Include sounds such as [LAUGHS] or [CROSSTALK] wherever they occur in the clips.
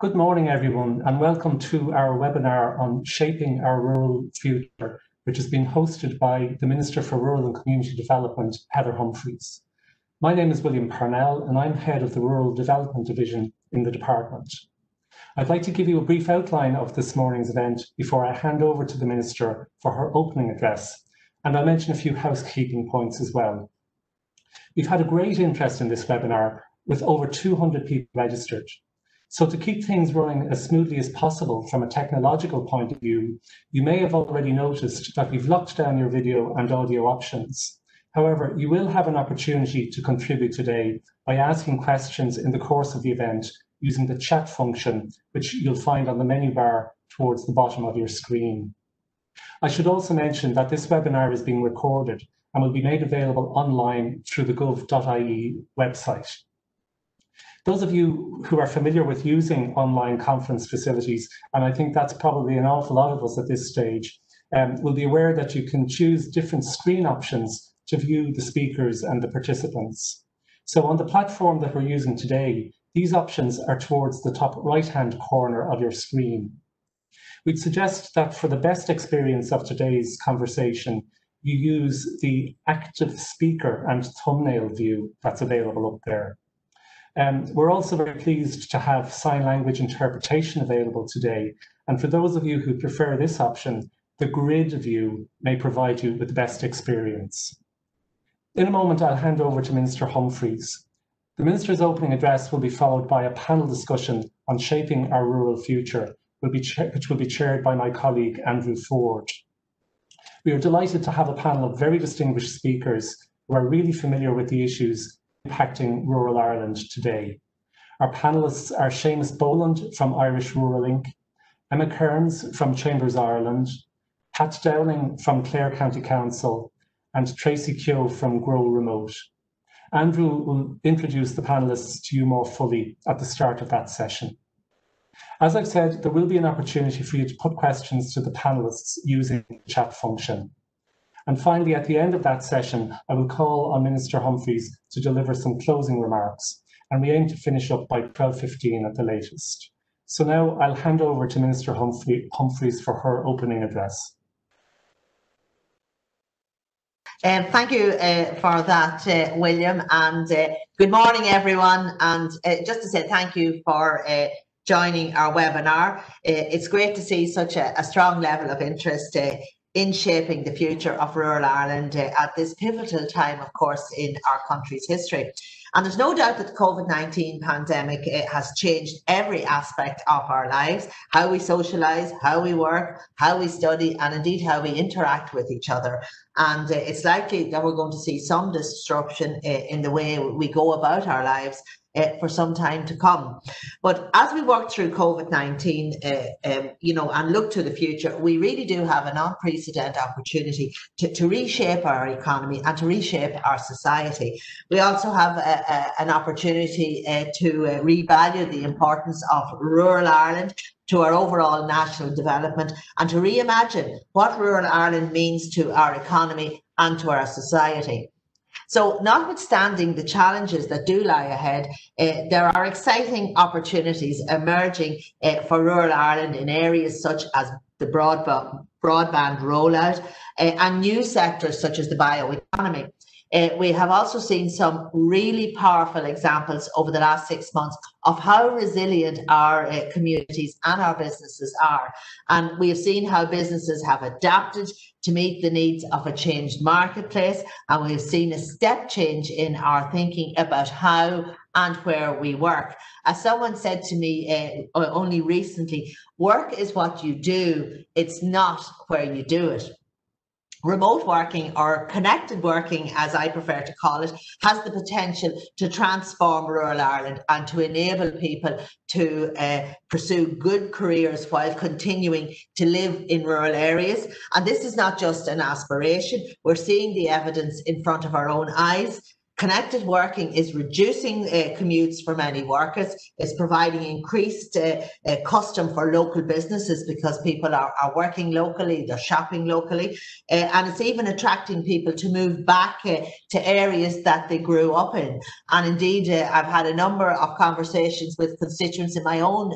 Good morning, everyone, and welcome to our webinar on Shaping Our Rural Future, which has been hosted by the Minister for Rural and Community Development, Heather Humphreys. My name is William Parnell, and I'm head of the Rural Development Division in the department. I'd like to give you a brief outline of this morning's event before I hand over to the Minister for her opening address, and I'll mention a few housekeeping points as well. We've had a great interest in this webinar with over 200 people registered. So to keep things running as smoothly as possible from a technological point of view, you may have already noticed that we've locked down your video and audio options. However, you will have an opportunity to contribute today by asking questions in the course of the event using the chat function, which you'll find on the menu bar towards the bottom of your screen. I should also mention that this webinar is being recorded and will be made available online through the gov.ie website. Those of you who are familiar with using online conference facilities, and I think that's probably an awful lot of us at this stage, um, will be aware that you can choose different screen options to view the speakers and the participants. So on the platform that we're using today, these options are towards the top right-hand corner of your screen. We'd suggest that for the best experience of today's conversation, you use the active speaker and thumbnail view that's available up there. Um, we're also very pleased to have sign language interpretation available today. And for those of you who prefer this option, the grid view may provide you with the best experience. In a moment, I'll hand over to Minister Humphreys. The Minister's opening address will be followed by a panel discussion on shaping our rural future, which will be chaired by my colleague Andrew Ford. We are delighted to have a panel of very distinguished speakers who are really familiar with the issues impacting rural Ireland today. Our panellists are Seamus Boland from Irish Rural Link, Emma Kerins from Chambers Ireland, Pat Dowling from Clare County Council, and Tracy Keogh from Grow Remote. Andrew will introduce the panelists to you more fully at the start of that session. As I've said, there will be an opportunity for you to put questions to the panelists using the chat function. And finally, at the end of that session, I will call on Minister Humphreys to deliver some closing remarks, and we aim to finish up by 12.15 at the latest. So now I'll hand over to Minister Humphrey, Humphreys for her opening address. Um, thank you uh, for that, uh, William, and uh, good morning, everyone. And uh, just to say thank you for uh, joining our webinar. It's great to see such a, a strong level of interest in shaping the future of rural Ireland uh, at this pivotal time, of course, in our country's history. And there's no doubt that the COVID-19 pandemic uh, has changed every aspect of our lives, how we socialise, how we work, how we study, and indeed how we interact with each other. And uh, it's likely that we're going to see some disruption uh, in the way we go about our lives uh, for some time to come. But as we work through COVID 19, uh, um, you know, and look to the future, we really do have an unprecedented opportunity to, to reshape our economy and to reshape our society. We also have a, a, an opportunity uh, to uh, revalue the importance of rural Ireland to our overall national development and to reimagine what rural Ireland means to our economy and to our society. So, notwithstanding the challenges that do lie ahead, uh, there are exciting opportunities emerging uh, for rural Ireland in areas such as the broadband, broadband rollout uh, and new sectors such as the bioeconomy. Uh, we have also seen some really powerful examples over the last six months of how resilient our uh, communities and our businesses are. And we have seen how businesses have adapted to meet the needs of a changed marketplace. And we've seen a step change in our thinking about how and where we work. As someone said to me uh, only recently, work is what you do, it's not where you do it remote working or connected working, as I prefer to call it, has the potential to transform rural Ireland and to enable people to uh, pursue good careers while continuing to live in rural areas. And this is not just an aspiration, we're seeing the evidence in front of our own eyes. Connected working is reducing uh, commutes for many workers. It's providing increased uh, uh, custom for local businesses because people are, are working locally, they're shopping locally, uh, and it's even attracting people to move back uh, to areas that they grew up in. And indeed, uh, I've had a number of conversations with constituents in my own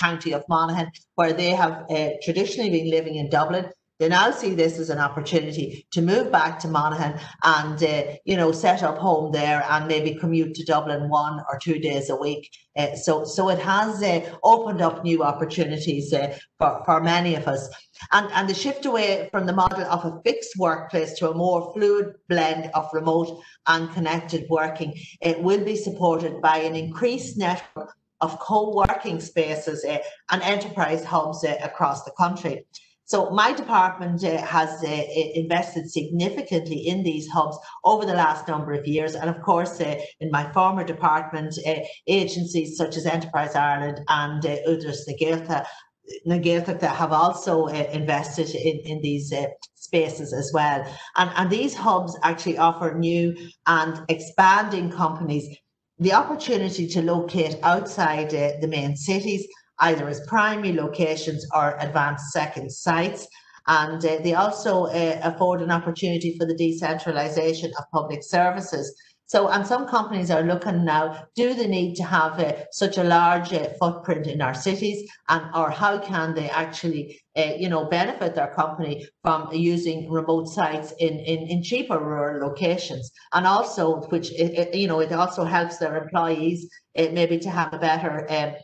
county of Monaghan where they have traditionally been living in Dublin they now see this as an opportunity to move back to Monaghan and, uh, you know, set up home there and maybe commute to Dublin one or two days a week. Uh, so, so it has uh, opened up new opportunities uh, for, for many of us. And, and the shift away from the model of a fixed workplace to a more fluid blend of remote and connected working it will be supported by an increased network of co-working spaces uh, and enterprise hubs uh, across the country. So my department uh, has uh, invested significantly in these hubs over the last number of years. And of course, uh, in my former department, uh, agencies such as Enterprise Ireland and uh, Údarás na Gaeltachta that have also uh, invested in, in these uh, spaces as well. And, and these hubs actually offer new and expanding companies the opportunity to locate outside the main cities either as primary locations or advanced second sites. And uh, they also uh, afford an opportunity for the decentralisation of public services. So, and some companies are looking now, do they need to have uh, such a large uh, footprint in our cities and or how can they actually, uh, you know, benefit their company from using remote sites in, in, in cheaper rural locations? And also, which, you know, it also helps their employees uh, maybe to have a better um,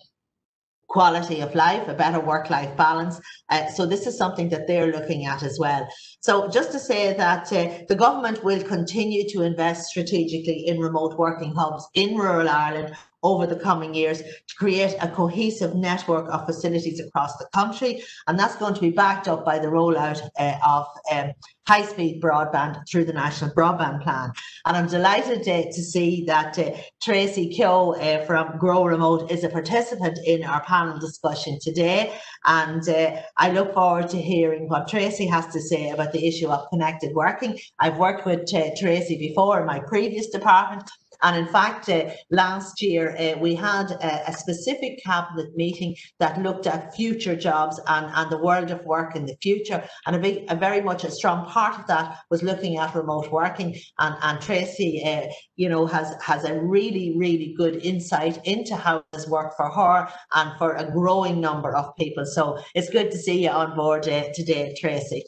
quality of life, a better work-life balance. Uh, so this is something that they're looking at as well. So just to say that uh, the government will continue to invest strategically in remote working hubs in rural Ireland over the coming years to create a cohesive network of facilities across the country. And that's going to be backed up by the rollout uh, of um, high speed broadband through the National Broadband Plan. And I'm delighted uh, to see that uh, Tracy Keogh uh, from Grow Remote is a participant in our panel discussion today. And uh, I look forward to hearing what Tracy has to say about the issue of connected working. I've worked with uh, Tracy before in my previous department and in fact, uh, last year uh, we had a, a, specific cabinet meeting that looked at future jobs and, and the world of work in the future. And a, big, a very much a strong part of that was looking at remote working. And, and Tracy, uh, you know, has, has a really, really good insight into how this worked for her and for a growing number of people. So it's good to see you on board uh, today, Tracy.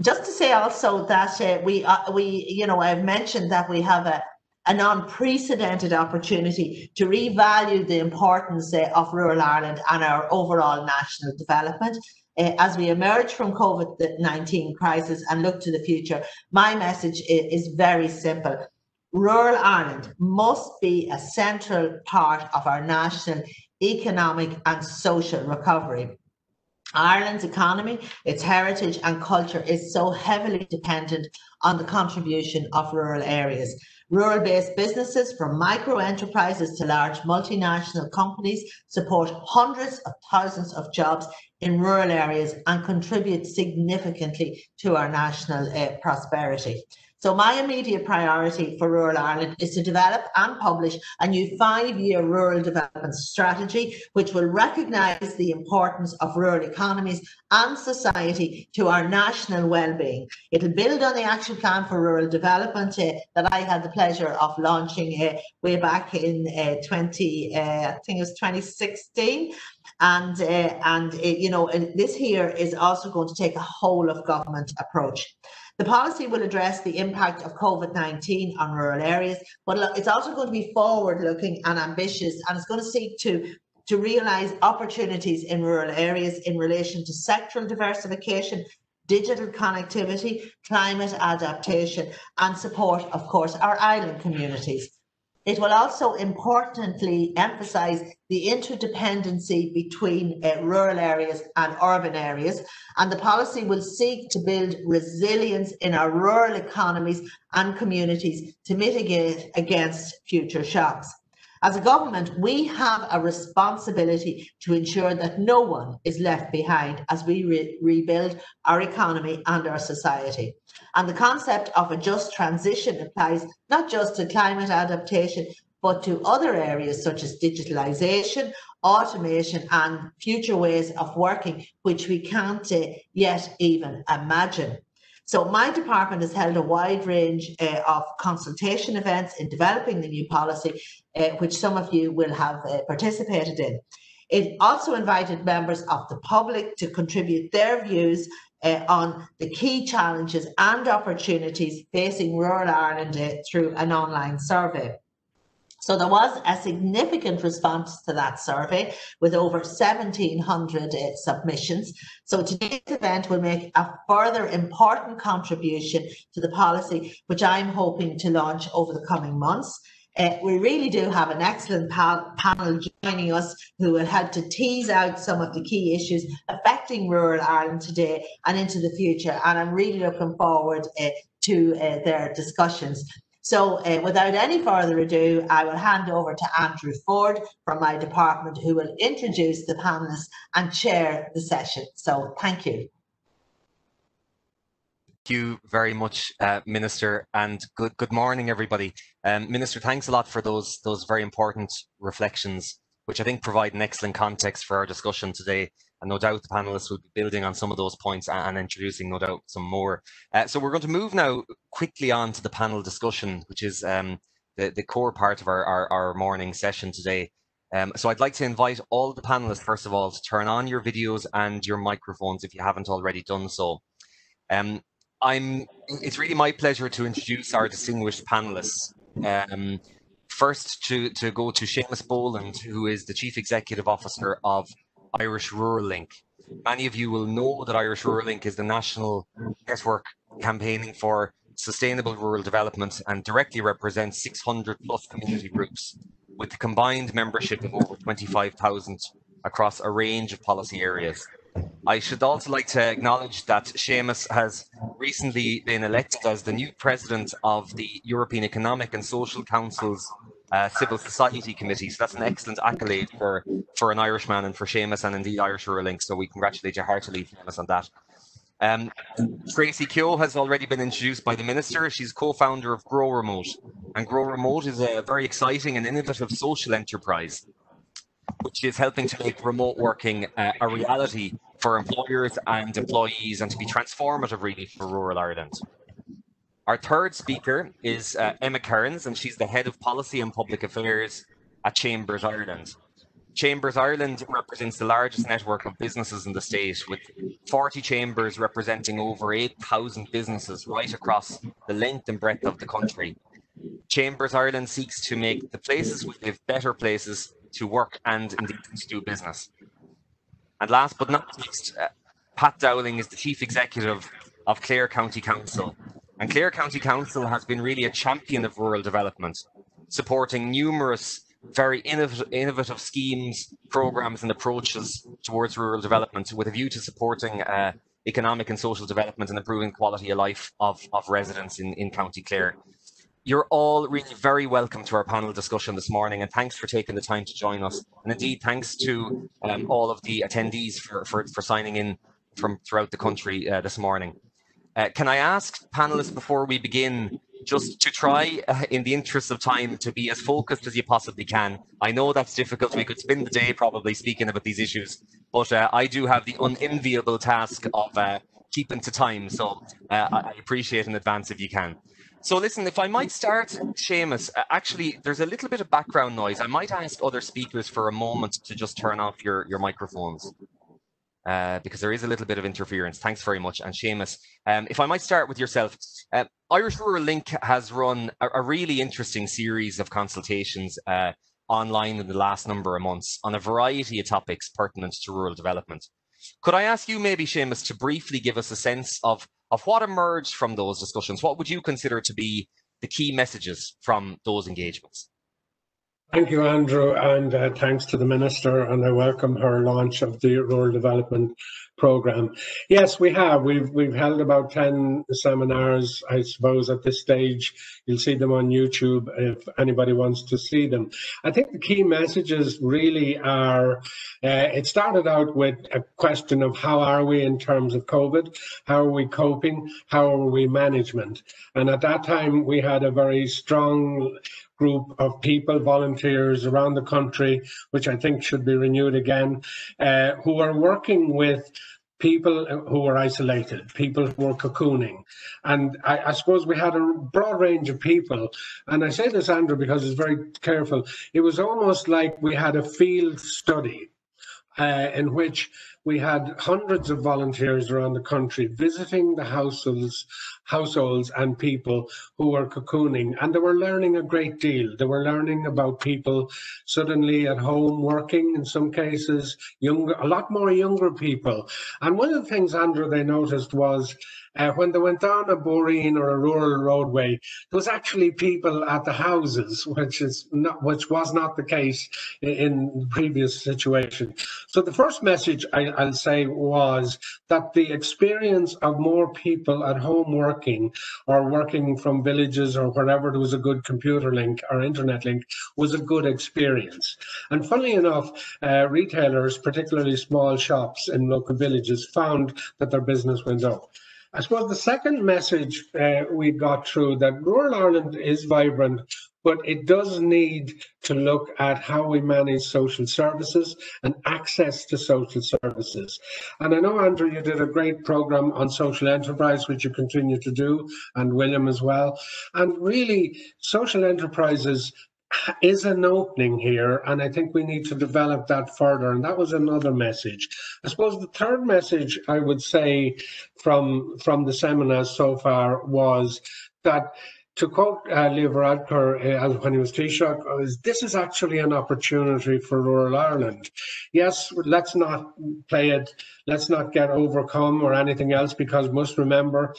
Just to say also that uh, we, uh, we, you know, I've mentioned that we have a, an unprecedented opportunity to revalue the importance uh, of rural Ireland and our overall national development. Uh, as we emerge from COVID-19 crisis and look to the future, my message is very simple. Rural Ireland must be a central part of our national economic and social recovery. Ireland's economy, its heritage and culture is so heavily dependent on the contribution of rural areas. Rural-based businesses from micro enterprises to large multinational companies support hundreds of thousands of jobs in rural areas and contribute significantly to our national uh, prosperity. So my immediate priority for rural Ireland is to develop and publish a new five-year rural development strategy, which will recognise the importance of rural economies and society to our national well-being. It'll build on the action plan for rural development uh, that I had the pleasure of launching uh, way back in uh, 20, uh, I think it was 2016 and and you know this here is also going to take a whole of government approach the policy will address the impact of COVID-19 on rural areas, but it's also going to be forward-looking and ambitious, and it's going to seek to to realise opportunities in rural areas in relation to sectoral diversification, digital connectivity, climate adaptation, and support, of course, our island communities. It will also importantly emphasise the interdependency between uh, rural areas and urban areas, and the policy will seek to build resilience in our rural economies and communities to mitigate against future shocks. As a government, we have a responsibility to ensure that no one is left behind as we re rebuild our economy and our society. And the concept of a just transition applies not just to climate adaptation, but to other areas such as digitalisation, automation, and future ways of working, which we can't uh, yet even imagine. So my department has held a wide range uh, of consultation events in developing the new policy, uh, which some of you will have uh, participated in. It also invited members of the public to contribute their views uh, on the key challenges and opportunities facing rural Ireland uh, through an online survey. So there was a significant response to that survey with over 1,700 uh, submissions. So today's event will make a further important contribution to the policy, which I'm hoping to launch over the coming months. Uh, we really do have an excellent pa panel joining us who will help to tease out some of the key issues affecting rural Ireland today and into the future. And I'm really looking forward uh, to uh, their discussions. So uh, without any further ado, I will hand over to Andrew Ford from my department who will introduce the panelists and chair the session. So thank you. Thank you very much, uh, Minister, and good good morning, everybody. Um, Minister, thanks a lot for those those very important reflections, which I think provide an excellent context for our discussion today and no doubt the panelists will be building on some of those points and, introducing, no doubt, some more. Uh, so we're going to move now quickly on to the panel discussion, which is um, the, the core part of our, our, our morning session today. Um, so I'd like to invite all the panelists, first of all, to turn on your videos and your microphones if you haven't already done so. Um, I'm, it's really my pleasure to introduce our distinguished panelists. Um, first, to, to go to Seamus Boland, who is the Chief Executive Officer of Irish Rural Link. Many of you will know that Irish Rural Link is the national network campaigning for sustainable rural development and directly represents 600 plus community groups with a combined membership of over 25,000 across a range of policy areas. I should also like to acknowledge that Seamus has recently been elected as the new president of the European Economic and Social Council's uh, civil society committee. So that's an excellent accolade for, for an Irishman and for Seamus and indeed Irish Rural Link. So we congratulate you heartily, Seamus, on that. Um, Tracy Keogh has already been introduced by the Minister. She's co-founder of Grow Remote. And Grow Remote is a very exciting and innovative social enterprise, which is helping to make remote working uh, a reality for employers and employees and to be transformative really for rural Ireland. Our third speaker is uh, Emma Kerins, and she's the head of policy and public affairs at Chambers Ireland. Chambers Ireland represents the largest network of businesses in the state, with 40 chambers representing over 8,000 businesses right across the length and breadth of the country. Chambers Ireland seeks to make the places we live better places to work and indeed to do business. And last but not least, uh, Pat Dowling is the Chief Executive of Clare County Council, and Clare County Council has been really a champion of rural development, supporting numerous very innovative, schemes, programs and approaches towards rural development with a view to supporting uh, economic and social development and improving quality of life of, of residents in, in County Clare. You're all really very welcome to our panel discussion this morning and thanks for taking the time to join us. And indeed, thanks to um, all of the attendees for, for, for signing in from throughout the country uh, this morning. Uh, can I ask panelists before we begin just to try, uh, in the interest of time, to be as focused as you possibly can. I know that's difficult. We could spend the day probably speaking about these issues, but uh, I do have the unenviable task of uh, keeping to time. So uh, I appreciate in advance if you can. So listen, if I might start, Seamus, uh, actually, there's a little bit of background noise. I might ask other speakers for a moment to just turn off your, your microphones uh, because there is a little bit of interference. Thanks very much. And Seamus, um, if I might start with yourself, uh, Irish Rural Link has run a, a, really interesting series of consultations uh, online in the last number of months on a variety of topics pertinent to rural development. Could I ask you maybe, Seamus, to briefly give us a sense of, of what emerged from those discussions? What would you consider to be the key messages from those engagements? Thank you, Andrew, and uh, thanks to the Minister, and I welcome her launch of the Rural Development program. Yes, we have. We've we've held about ten seminars. I suppose at this stage, you'll see them on YouTube if anybody wants to see them. I think the key messages really are. Uh, it started out with a question of how are we in terms of COVID? How are we coping? How are we management? And at that time, we had a very strong group of people, volunteers around the country, which I think should be renewed again, uh, who are working with people who were isolated, people who were cocooning. And I, I, suppose we had a broad range of people. And I say this, Andrew, because it's very careful. It was almost like we had a field study uh, in which we had hundreds of volunteers around the country visiting the households, households and people who were cocooning, and they were learning a great deal. They were learning about people suddenly at home working, in some cases, younger, a lot more younger people. And one of the things, Andrew, they noticed was uh, when they went down a boreen or a rural roadway, there was actually people at the houses, which is not, which was not the case in, in the previous situation. So the first message I, I'll say was that the experience of more people at home working or working from villages or wherever there was a good computer link or internet link was a good experience. And funnily enough, uh, retailers, particularly small shops in local villages, found that their business went up. I suppose the second message uh, we got through that rural Ireland is vibrant, but it does need to look at how we manage social services and access to social services. And I know, Andrew, you did a great program on social enterprise, which you continue to do, and William as well. And really, social enterprises is an opening here, and I think we need to develop that further. And that was another message. I suppose the third message I would say from from the seminars so far was that. To quote uh, Leo Varadkar uh, when he was Taoiseach, is this is actually an opportunity for rural Ireland. Yes, let's not play it, let's not get overcome or anything else, because must remember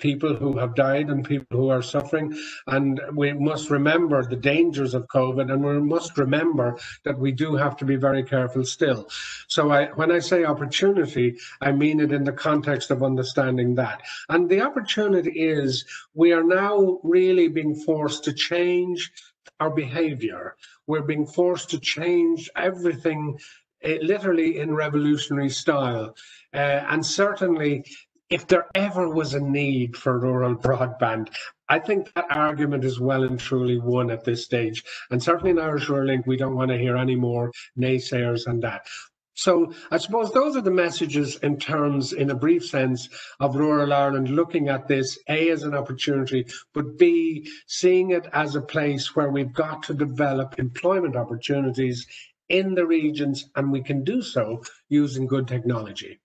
people who have died and people who are suffering. And we must remember the dangers of COVID and we must remember that we do have to be very careful still. So I, when I say opportunity, I mean it in the context of understanding that. And the opportunity is we are now really being forced to change our behavior. We're being forced to change everything uh, literally in revolutionary style. Uh, and certainly if there ever was a need for rural broadband, I think that argument is well and truly won at this stage. And certainly in Irish Rural Link, we don't want to hear any more naysayers on that. So I suppose those are the messages in terms, in a brief sense, of rural Ireland looking at this, A, as an opportunity, but B, seeing it as a place where we've got to develop employment opportunities in the regions, and we can do so using good technology.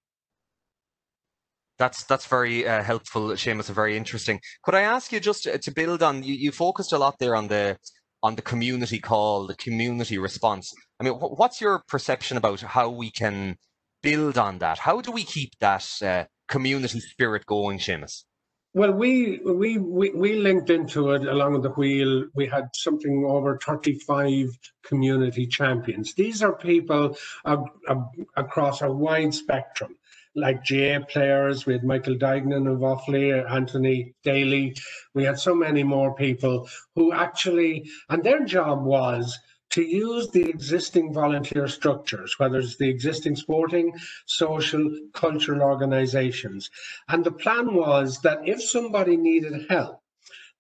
That's that's very uh, helpful, Seamus, and very interesting. Could I ask you just to build on you? You focused a lot there on the on the community call, the community response. I mean, what's your perception about how we can build on that? How do we keep that uh, community spirit going, Seamus? Well, we, we we we linked into it along the wheel. We had something over 35 community champions. These are people across a wide spectrum like GAA players. We had Michael Duignan of Offaly, Anthony Daly. We had so many more people who actually, and their job was to use the existing volunteer structures, whether it's the existing sporting, social, cultural organizations. And the plan was that if somebody needed help,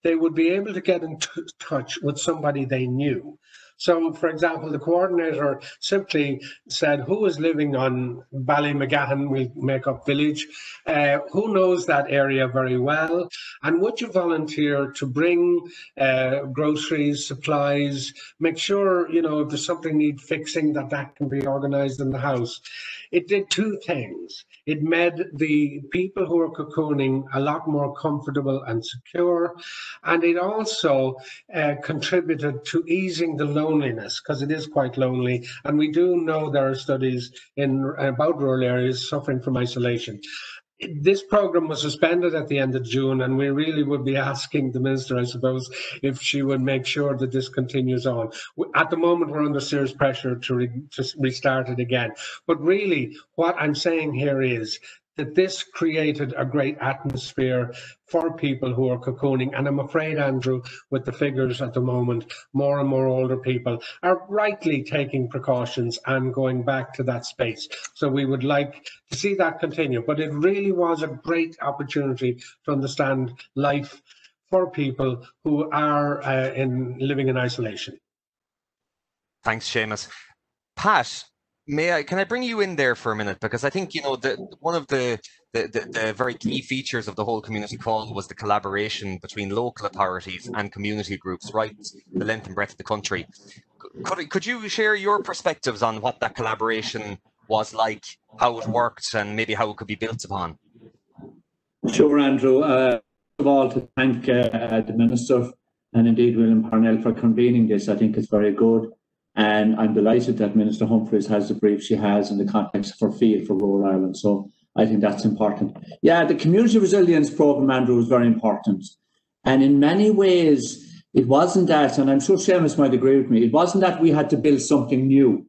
they would be able to get in touch with somebody they knew. So, for example, the coordinator simply said, who is living on Ballymagahan, we make up village, uh, who knows that area very well, and would you volunteer to bring uh, groceries, supplies, make sure, you know, if there's something need fixing, that that can be organised in the house. It did two things. It made the people who are cocooning a lot more comfortable and secure, and it also uh, contributed to easing the loneliness because it is quite lonely. And we do know there are studies in about rural areas suffering from isolation. This program was suspended at the end of June, and we really would be asking the minister, I suppose, if she would make sure that this continues on. At the moment, we're under serious pressure to, re to restart it again. But really, what I'm saying here is that this created a great atmosphere for people who are cocooning. And I'm afraid, Andrew, with the figures at the moment, more and more older people are rightly taking precautions and going back to that space. So we would like to see that continue. But it really was a great opportunity to understand life for people who are uh, in living in isolation. Thanks, Seamus. Pat, May I? Can I bring you in there for a minute? Because I think you know the one of the the, the, the very key features of the whole community call was the collaboration between local authorities and community groups, right, the length and breadth of the country. Could could you share your perspectives on what that collaboration was like, how it worked, and maybe how it could be built upon? Sure, Andrew. Uh, first of all, to thank uh, the minister and indeed William Parnell for convening this. I think it's very good. And I'm delighted that Minister Humphreys has the brief she has in the context of her field for rural Ireland. So I think that's important. Yeah, the community resilience programme, Andrew, was very important. And in many ways, it wasn't that, and I'm sure Seamus might agree with me, it wasn't that we had to build something new.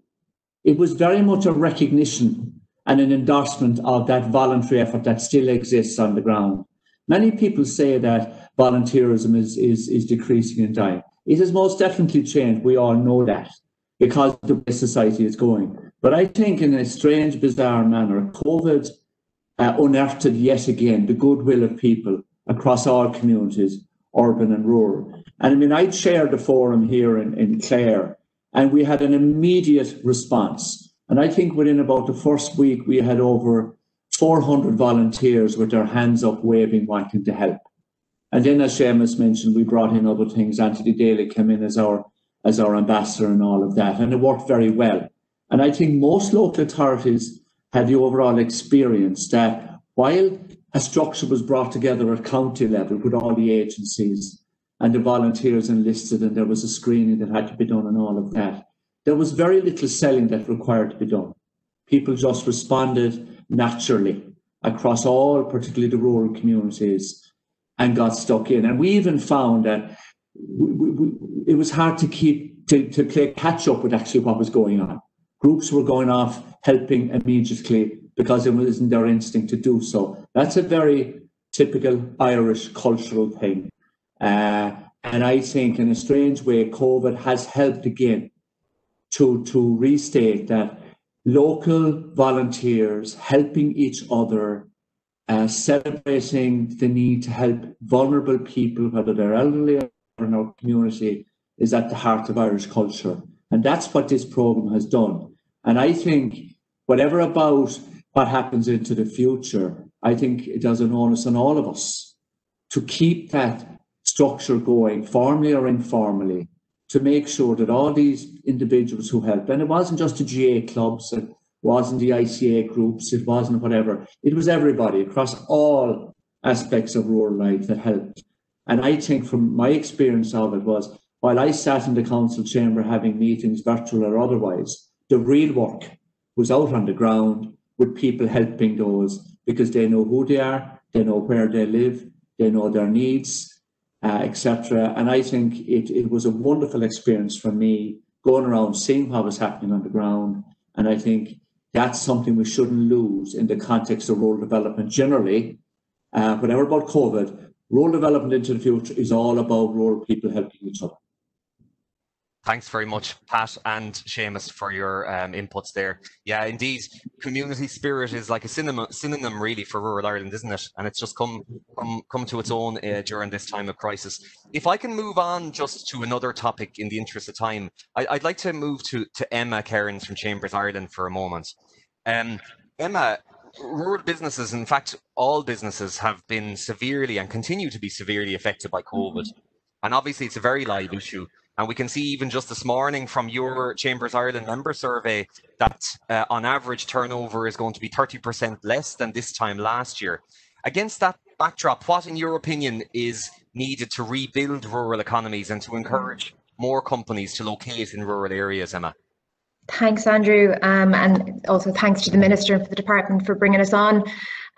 It was very much a recognition and an endorsement of that voluntary effort that still exists on the ground. Many people say that volunteerism is, is, is decreasing and dying. It has most definitely changed. We all know that because the way society is going. But I think in a strange, bizarre manner, COVID uh, unearthed yet again the goodwill of people across all communities, urban and rural. And I mean, I chaired the forum here in, in Clare, and we had an immediate response. And I think within about the first week, we had over 400 volunteers with their hands up, waving, wanting to help. And then, as Seamus mentioned, we brought in other things. Anthony Daly came in as our as our ambassador and all of that. And it worked very well. And I think most local authorities had the overall experience that while a structure was brought together at county level with all the agencies and the volunteers enlisted and there was a screening that had to be done and all of that, there was very little selling that required to be done. People just responded naturally across all, particularly the rural communities, and got stuck in. And we even found that we, we, it was hard to keep to, to play catch up with actually what was going on. Groups were going off helping immediately because it was in their instinct to do so. That's a very typical Irish cultural thing. Uh, and I think in a strange way, COVID has helped again to, to restate that local volunteers helping each other, uh, celebrating the need to help vulnerable people, whether they're elderly in our community is at the heart of Irish culture. And that's what this programme has done. And I think, whatever about what happens into the future, I think it does an onus on all of us to keep that structure going, formally or informally, to make sure that all these individuals who help, and it wasn't just the GAA clubs, it wasn't the ICA groups, it wasn't whatever, it was everybody across all aspects of rural life that helped. And I think from my experience of it was while I sat in the council chamber having meetings, virtual or otherwise, the real work was out on the ground with people helping those because they know who they are, they know where they live, they know their needs, uh, etc. And I think it, it was a wonderful experience for me going around seeing what was happening on the ground. And I think that's something we shouldn't lose in the context of rural development generally, uh, whatever about COVID, Rural development into the future is all about rural people helping each other. Thanks very much, Pat and Seamus, for your um, inputs there. Yeah, indeed, community spirit is like a synonym, synonym really for rural Ireland, isn't it? And it's just come come, come to its own uh, during this time of crisis. If I can move on just to another topic in the interest of time, I, would like to move to, to Emma Kerins from Chambers Ireland for a moment. Um, Emma, rural businesses, in fact, all businesses have been severely and continue to be severely affected by COVID. Mm-hmm. And obviously, it's a very live issue. And we can see even just this morning from your Chambers Ireland member survey that uh, on average turnover is going to be 30% less than this time last year. Against that backdrop, what, in your opinion, is needed to rebuild rural economies and to encourage more companies to locate in rural areas, Emma? Thanks, Andrew, um, and also thanks to the Minister and for the Department for bringing us on.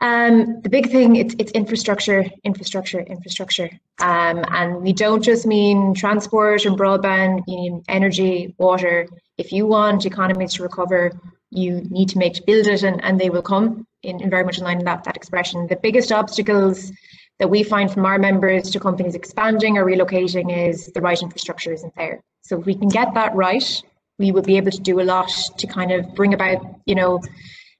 Um, the big thing it's it's infrastructure, infrastructure, infrastructure, um, and we don't just mean transport and broadband. You mean energy, water. If you want economies to recover, you need to make build it, and, and they will come in, in very much in line with that that expression. The biggest obstacles that we find from our members to companies expanding or relocating is the right infrastructure isn't there. So if we can get that right, we will be able to do a lot to kind of bring about, you know,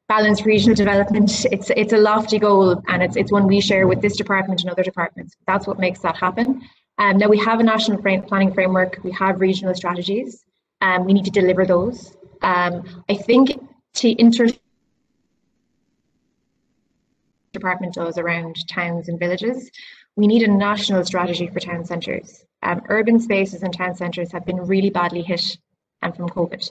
balanced regional development. It's it's a lofty goal and it's it's one we share with this department and other departments. That's what makes that happen. Um, now we have a national frame, planning framework, we have regional strategies, and um, we need to deliver those. Um, I think to inter department does around towns and villages, we need a national strategy for town centres. Um, urban spaces and town centres have been really badly hit um, from COVID.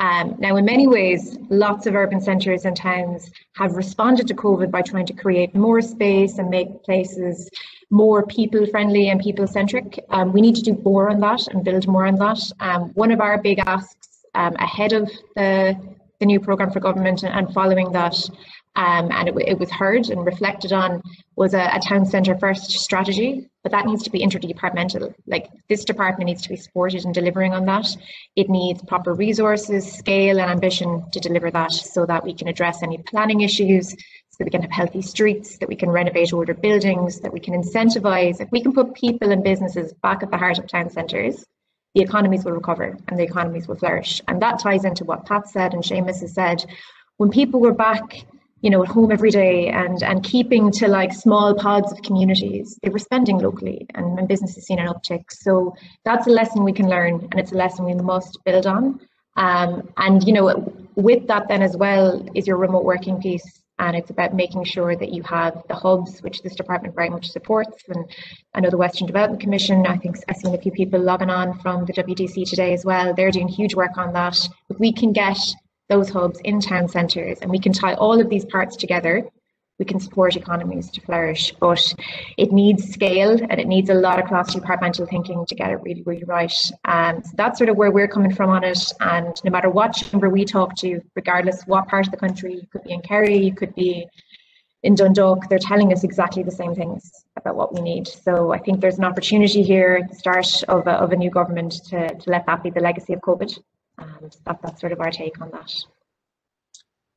Um, now, in many ways, lots of urban centres and towns have responded to COVID by trying to create more space and make places more people friendly and people centric. Um, we need to do more on that and build more on that. Um, one of our big asks um, ahead of the, the new programme for government and, and following that um, and it, it, was heard and reflected on was a, a, town centre first strategy, but that needs to be interdepartmental. Like this department needs to be supported in delivering on that. It needs proper resources, scale, and ambition to deliver that so that we can address any planning issues, so we can have healthy streets, that we can renovate older buildings, that we can incentivise, if we can put people and businesses back at the heart of town centres, the economies will recover and the economies will flourish. And that ties into what Pat said and Seamus has said. When people were back you know, at home every day and and keeping to like small pods of communities. They were spending locally and, when business has seen an uptick. So that's a lesson we can learn and it's a lesson we must build on. Um, and you know, with that then as well is your remote working piece. And it's about making sure that you have the hubs, which this department very much supports. And I know the Western Development Commission, I think I've seen a few people logging on from the WDC today as well. They're doing huge work on that. If we can get those hubs in town centres and we can tie all of these parts together. We can support economies to flourish but it needs scale and it needs a lot of cross departmental thinking to get it really really right. And so that's sort of where we're coming from on it and no matter what chamber we talk to regardless what part of the country you could be in Kerry you could be in Dundalk they're telling us exactly the same things about what we need. So I think there's an opportunity here at the start of a, of a new government to, to let that be the legacy of COVID and that, that's sort of our take on that.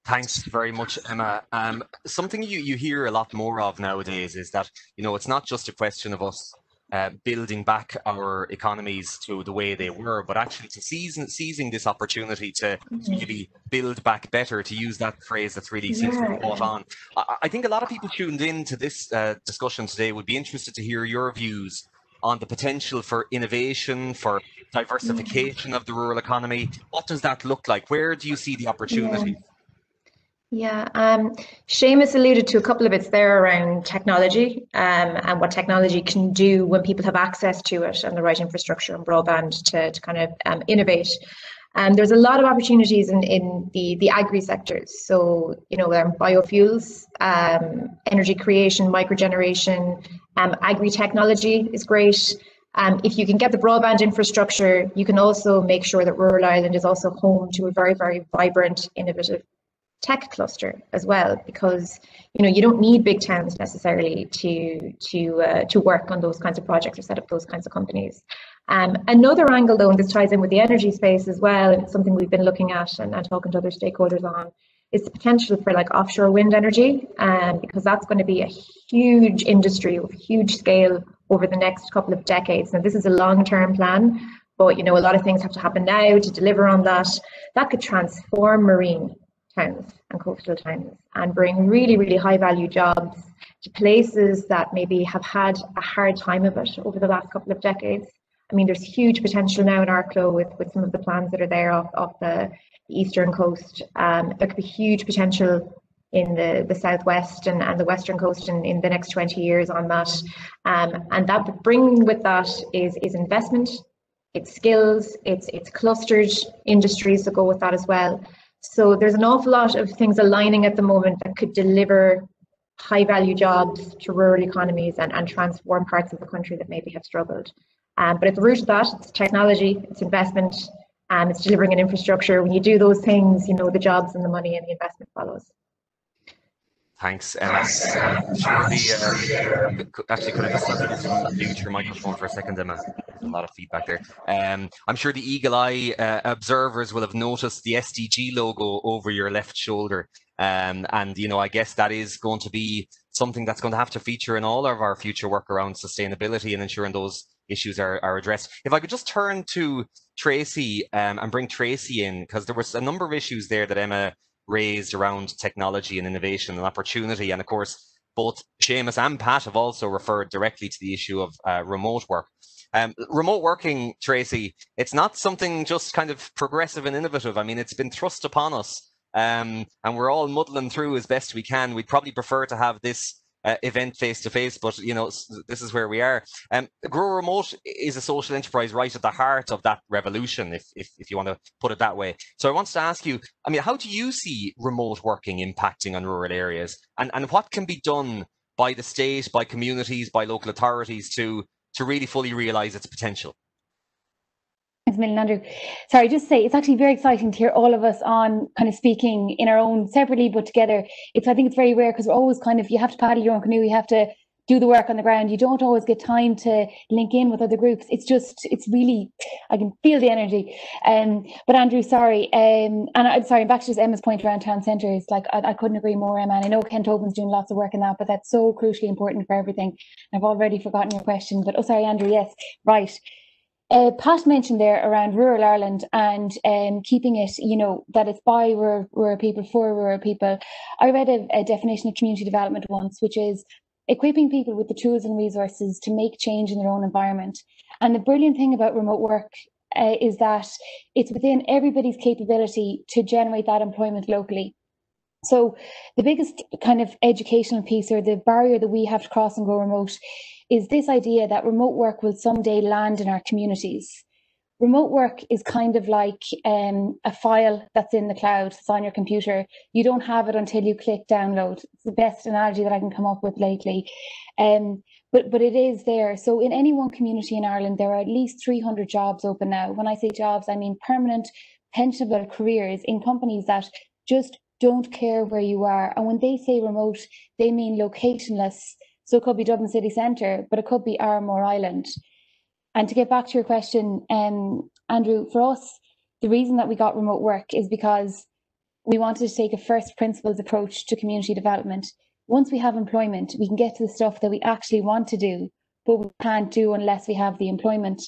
Thanks very much, Emma. Um, something you, you hear a lot more of nowadays is that, you know, it's not just a question of us uh, building back our economies to the way they were, but actually to seizing, seizing this opportunity to mm-hmm. really build back better, to use that phrase that's really seems yeah. to be caught on. I, I, think a lot of people tuned in to this uh, discussion today would be interested to hear your views on the potential for innovation, for diversification of the rural economy. What does that look like? Where do you see the opportunity? Yeah, yeah um, Seamus alluded to a couple of bits there around technology um, and what technology can do when people have access to it and the right infrastructure and broadband to, to kind of um, innovate. Um, there's a lot of opportunities in, in the, the agri sectors. So, you know, um, biofuels, um, energy creation, microgeneration, um, agri technology is great. Um, if you can get the broadband infrastructure, you can also make sure that rural Ireland is also home to a very, very vibrant, innovative tech cluster as well because you know you don't need big towns necessarily to to uh, to work on those kinds of projects or set up those kinds of companies. Um, another angle though and this ties in with the energy space as well and it's something we've been looking at and, and talking to other stakeholders on is the potential for like offshore wind energy um, because that's going to be a huge industry of huge scale over the next couple of decades now this is a long-term plan but you know a lot of things have to happen now to deliver on that that could transform marine towns and coastal towns and bring really, really high value jobs to places that maybe have had a hard time of it over the last couple of decades. I mean, there's huge potential now in Arklow with, with some of the plans that are there off, off the eastern coast. Um, there could be huge potential in the, the southwest and, and the western coast in, in the next 20 years on that. Um, and that bringing with that is, is investment, it's skills, it's, it's clustered industries that go with that as well. So there's an awful lot of things aligning at the moment that could deliver high value jobs to rural economies and, and transform parts of the country that maybe have struggled. Um, but at the root of that, it's technology, it's investment, and it's delivering an infrastructure. When you do those things, you know, the jobs and the money and the investment follows. Thanks. Um, sure the, uh, actually, could I just mute your microphone for a second, Emma? There's a lot of feedback there. Um, I'm sure the eagle eye uh, observers will have noticed the SDG logo over your left shoulder. Um, and, you know, I guess that is going to be something that's going to have to feature in all of our future work around sustainability and ensuring those issues are, are addressed. If I could just turn to Tracy um, and bring Tracy in, because there was a number of issues there that Emma raised around technology and innovation and opportunity. And of course, both Seamus and Pat have also referred directly to the issue of uh, remote work. Um, remote working, Tracy, it's not something just kind of progressive and innovative. I mean, it's been thrust upon us um, and we're all muddling through as best we can. We'd probably prefer to have this uh, event face to face, but you know this is where we are. Um, Grow Remote is a social enterprise right at the heart of that revolution, if, if if you want to put it that way. So I wanted to ask you, I mean, how do you see remote working impacting on rural areas, and and what can be done by the state, by communities, by local authorities to to really fully realise its potential? A Andrew. Sorry, just say it's actually very exciting to hear all of us on kind of speaking in our own separately but together. It's I think it's very rare because we're always kind of you have to paddle your own canoe, you have to do the work on the ground. You don't always get time to link in with other groups. It's just it's really I can feel the energy. Um, but Andrew, sorry, um, and I'm sorry, back to just Emma's point around town centres. Like I, I couldn't agree more, Emma. And I know Ken Tobin's doing lots of work in that, but that's so crucially important for everything. I've already forgotten your question, but oh, sorry, Andrew. Yes, right. Uh, Pat mentioned there around rural Ireland and um, keeping it, you know, that it's by rural, rural people for rural people. I read a, a definition of community development once, which is equipping people with the tools and resources to make change in their own environment. And the brilliant thing about remote work uh, is that it's within everybody's capability to generate that employment locally. So the biggest kind of educational piece or the barrier that we have to cross and go remote is this idea that remote work will someday land in our communities. Remote work is kind of like um, a file that's in the cloud, it's on your computer. You don't have it until you click download. It's the best analogy that I can come up with lately. Um, but, but it is there. So in any one community in Ireland, there are at least 300 jobs open now. When I say jobs, I mean permanent, pensionable careers in companies that just don't care where you are. And when they say remote, they mean locationless so it could be Dublin city centre, but it could be Arranmore Island. And to get back to your question, um, Andrew, for us, the reason that we got remote work is because we wanted to take a first principles approach to community development. Once we have employment, we can get to the stuff that we actually want to do, but we can't do unless we have the employment.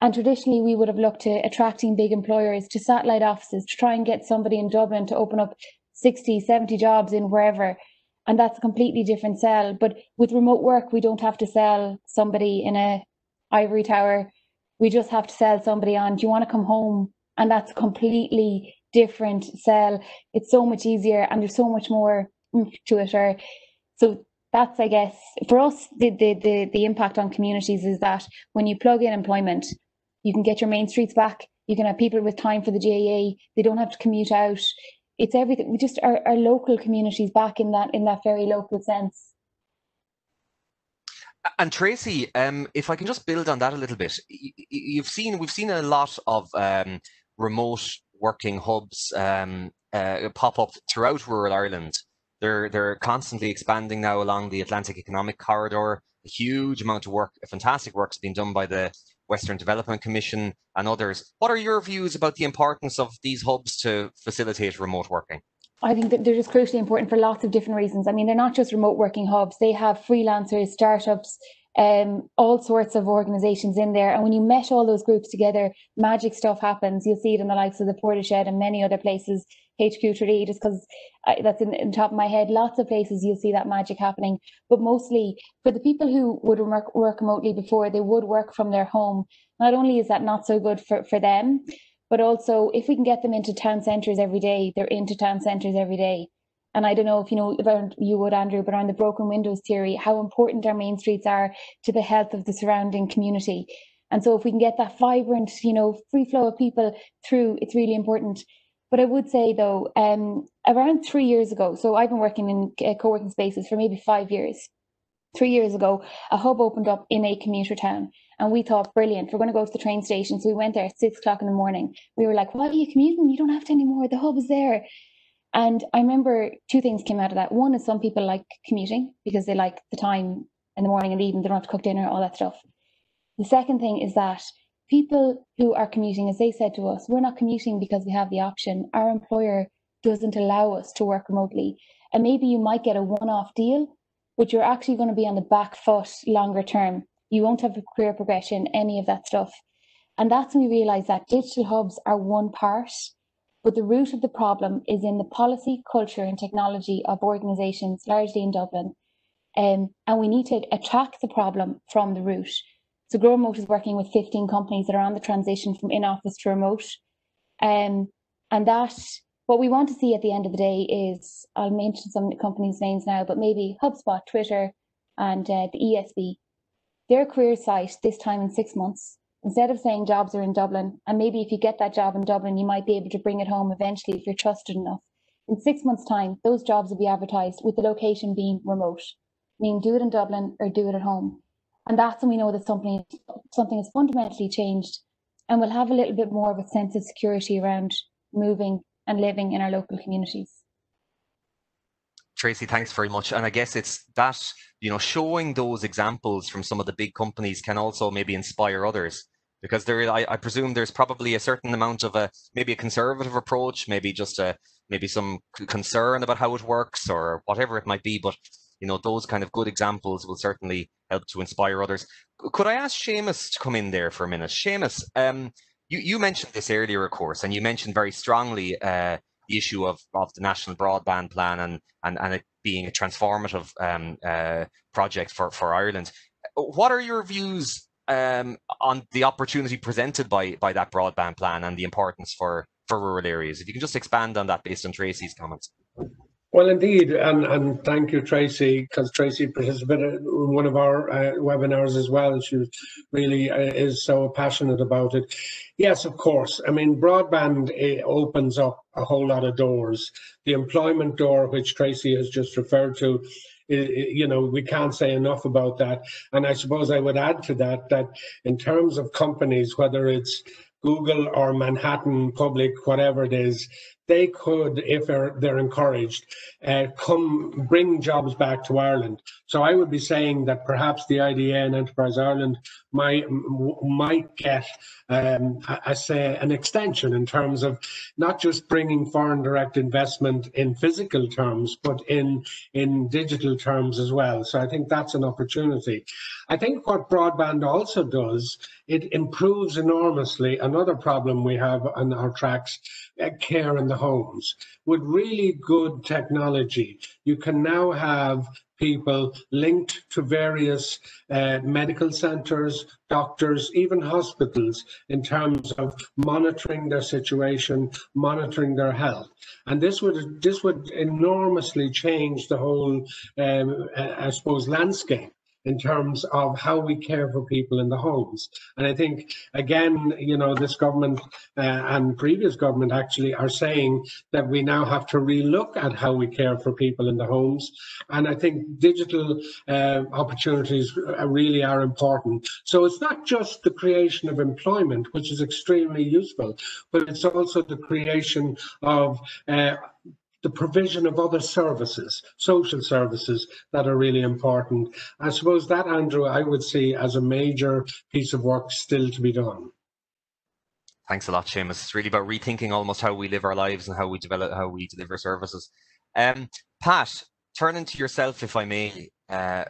And traditionally, we would have looked to attracting big employers to satellite offices to try and get somebody in Dublin to open up 60, 70 jobs in wherever and that's a completely different sell. But with remote work, we don't have to sell somebody in a ivory tower. We just have to sell somebody on, do you want to come home? And that's a completely different sell. It's so much easier and there's so much more to it. Or so that's I guess for us the, the the the impact on communities is that when you plug in employment, you can get your main streets back. You can have people with time for the GAA. They don't have to commute out it's everything. We just our, our local communities back in that in that very local sense. And Tracy, um, if I can just build on that a little bit, you've seen we've seen a lot of um, remote working hubs um, uh, pop up throughout rural Ireland. They're they're constantly expanding now along the Atlantic Economic Corridor. A huge amount of work, fantastic work, is being done by the Western Development Commission and others. What are your views about the importance of these hubs to facilitate remote working? I think that they're just crucially important for lots of different reasons. I mean, they're not just remote working hubs, they have freelancers, startups, um, all sorts of organizations in there. And when you mesh all those groups together, magic stuff happens. You'll see it in the likes of the PorterShed and many other places, HQ3, just because that's in, in top of my head. Lots of places you'll see that magic happening. But mostly for the people who would work, work remotely before, they would work from their home. Not only is that not so good for, for them, but also if we can get them into town centres every day, they're into town centres every day and I don't know if you know about you would Andrew, but on the broken windows theory, how important our main streets are to the health of the surrounding community. And so if we can get that vibrant, you know, free flow of people through, it's really important. But I would say though, um, around three years ago, so I've been working in uh, co-working spaces for maybe five years. Three years ago, a hub opened up in a commuter town. And we thought, brilliant, we're going to go to the train station. So we went there at six o'clock in the morning. We were like, why are you commuting? You don't have to anymore. The hub is there And I remember two things came out of that. One is some people like commuting because they like the time in the morning and the evening, they don't have to cook dinner, all that stuff. The second thing is that people who are commuting, as they said to us, we're not commuting because we have the option. Our employer doesn't allow us to work remotely. And maybe you might get a one off deal, but you're actually going to be on the back foot longer term. You won't have a career progression, any of that stuff. And that's when we realize that digital hubs are one part, but the root of the problem is in the policy, culture, and technology of organizations, largely in Dublin. Um, and we need to attack the problem from the root. So Grow Remote is working with 15 companies that are on the transition from in-office to remote. Um, and that, what we want to see at the end of the day is, I'll mention some companies' names now, but maybe HubSpot, Twitter, and uh, the ESB. Their career site this time in six months instead of saying jobs are in Dublin, and maybe if you get that job in Dublin, you might be able to bring it home eventually if you're trusted enough. In six months' time, those jobs will be advertised with the location being remote, meaning do it in Dublin or do it at home. And that's when we know that something something has fundamentally changed, and we'll have a little bit more of a sense of security around moving and living in our local communities. Tracy, thanks very much. And I guess it's that, you know, showing those examples from some of the big companies can also maybe inspire others because there, I, I, presume there's probably a certain amount of a maybe a conservative approach, maybe just a maybe some concern about how it works or whatever it might be. But you know, those kind of good examples will certainly help to inspire others. Could I ask Seamus to come in there for a minute? Seamus, um, you, you mentioned this earlier, of course, and you mentioned very strongly uh, the issue of, of the national broadband plan and and, and it being a transformative um, uh, project for, for Ireland. What are your views um, on the opportunity presented by by that broadband plan and the importance for for rural areas. If you can just expand on that based on Tracy's comments. Well, indeed, and, and thank you, Tracy, because Tracy participated in one of our uh, webinars as well. She really uh, is so passionate about it. Yes, of course. I mean, broadband opens up a whole lot of doors. The employment door, which Tracy has just referred to, you know, we can't say enough about that. And I suppose I would add to that that in terms of companies, whether it's Google or Manhattan Public, whatever it is, they could, if they're, they're encouraged, uh, come bring jobs back to Ireland. So I would be saying that perhaps the IDA and Enterprise Ireland might might get, um, I say, an extension in terms of not just bringing foreign direct investment in physical terms, but in in digital terms as well. So I think that's an opportunity. I think what broadband also does, it improves enormously another problem we have on our tracks, uh, care in the homes. With really good technology, you can now have people linked to various uh, medical centres, doctors, even hospitals in terms of monitoring their situation, monitoring their health. And this would this would enormously change the whole, um, I suppose, landscape in terms of how we care for people in the homes. And I think, again, you know, this government uh, and previous government actually are saying that we now have to relook at how we care for people in the homes. And I think digital uh, opportunities really are important. So it's not just the creation of employment, which is extremely useful, but it's also the creation of uh, the provision of other services, social services that are really important. I suppose that, Andrew, I would see as a major piece of work still to be done. Thanks a lot, Seamus. It's really about rethinking almost how we live our lives and how we develop, how we deliver services. Um, Pat, turning to yourself, if I may, uh,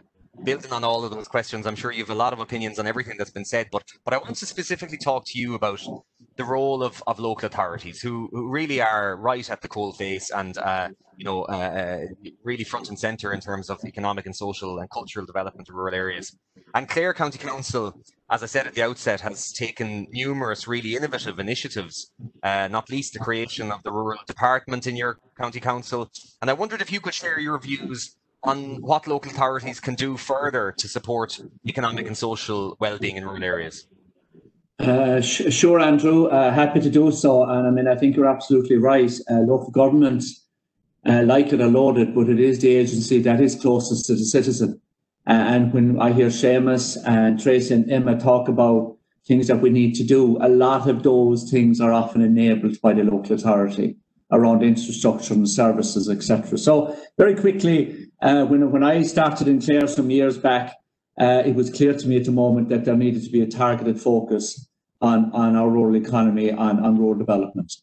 building on all of those questions, I'm sure you have a lot of opinions on everything that's been said, but but I want to specifically talk to you about the role of, of local authorities who, who really are right at the coal face and uh, you know uh, uh, really front and centre in terms of economic and social and cultural development of rural areas. And Clare County Council, as I said at the outset, has taken numerous really innovative initiatives, uh, not least the creation of the rural department in your county council. And I wondered if you could share your views on what local authorities can do further to support economic and social well-being in rural areas. Uh, sh- sure, Andrew. Uh, happy to do so. And I mean, I think you're absolutely right. Uh, local governments, uh, like it or load it, but it is the agency that is closest to the citizen. Uh, and when I hear Seamus and Tracy and Emma talk about things that we need to do, a lot of those things are often enabled by the local authority. around infrastructure and services, etc. So very quickly, uh, when, when I started in Clare some years back, uh, it was clear to me at the moment that there needed to be a targeted focus on, on our rural economy, on, on rural development.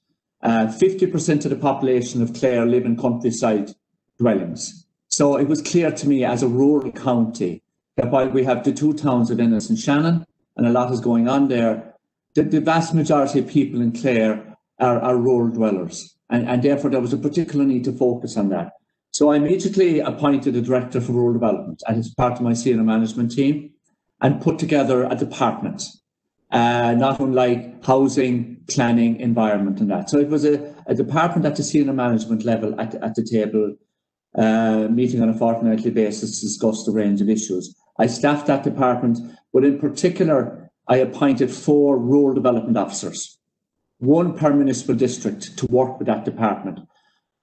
Uh, 50% of the population of Clare live in countryside dwellings. So it was clear to me as a rural county that while we have the two towns of Ennis and Shannon, and a lot is going on there, the, the vast majority of people in Clare are, are rural dwellers. And, and therefore there was a particular need to focus on that. So I immediately appointed a director for rural development as part of my senior management team and put together a department, uh, not unlike housing, planning, environment and that. So it was a, a department at the senior management level at, at the table, uh, meeting on a fortnightly basis to discuss the range of issues. I staffed that department, but in particular, I appointed four rural development officers one per municipal district to work with that department,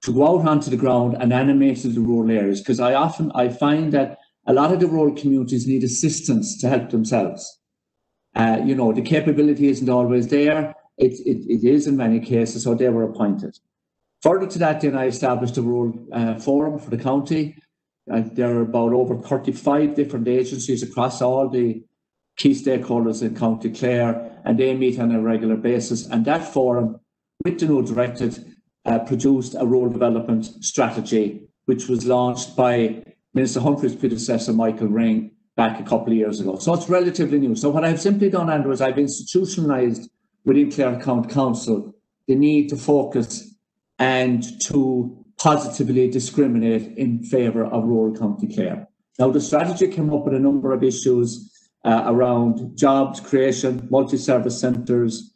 to go out onto the ground and animate the rural areas. Because I often I find that a lot of the rural communities need assistance to help themselves. Uh, you know, the capability isn't always there. It, it, it is in many cases, so they were appointed. Further to that, then I established a rural uh, forum for the county. Uh, there are about over 35 different agencies across all the key stakeholders in County Clare, and they meet on a regular basis. And that forum, with the new directed, uh, produced a rural development strategy, which was launched by Minister Humphrey's predecessor, Michael Ring, back a couple of years ago. So it's relatively new. So what I've simply done, Andrew, is I've institutionalised within Clare County Council the need to focus and to positively discriminate in favour of rural County Clare. Now, the strategy came up with a number of issues uh, around jobs creation, multi-service centres,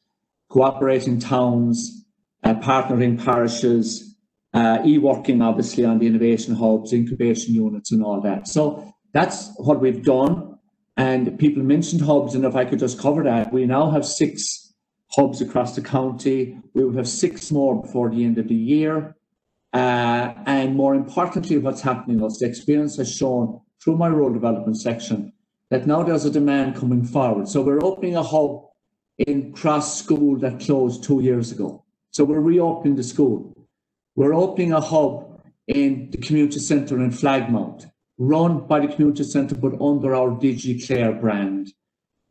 cooperating towns, uh, partnering parishes, uh, e-working obviously on the innovation hubs, incubation units and all that. So that's what we've done. And people mentioned hubs, and if I could just cover that, we now have six hubs across the county. We will have six more before the end of the year. Uh, and more importantly, what's happening is the experience has shown through my rural development section that now there's a demand coming forward. So we're opening a hub in Cross School that closed two years ago. So we're reopening the school. We're opening a hub in the community centre in Flagmount, run by the community centre but under our DigiClare brand.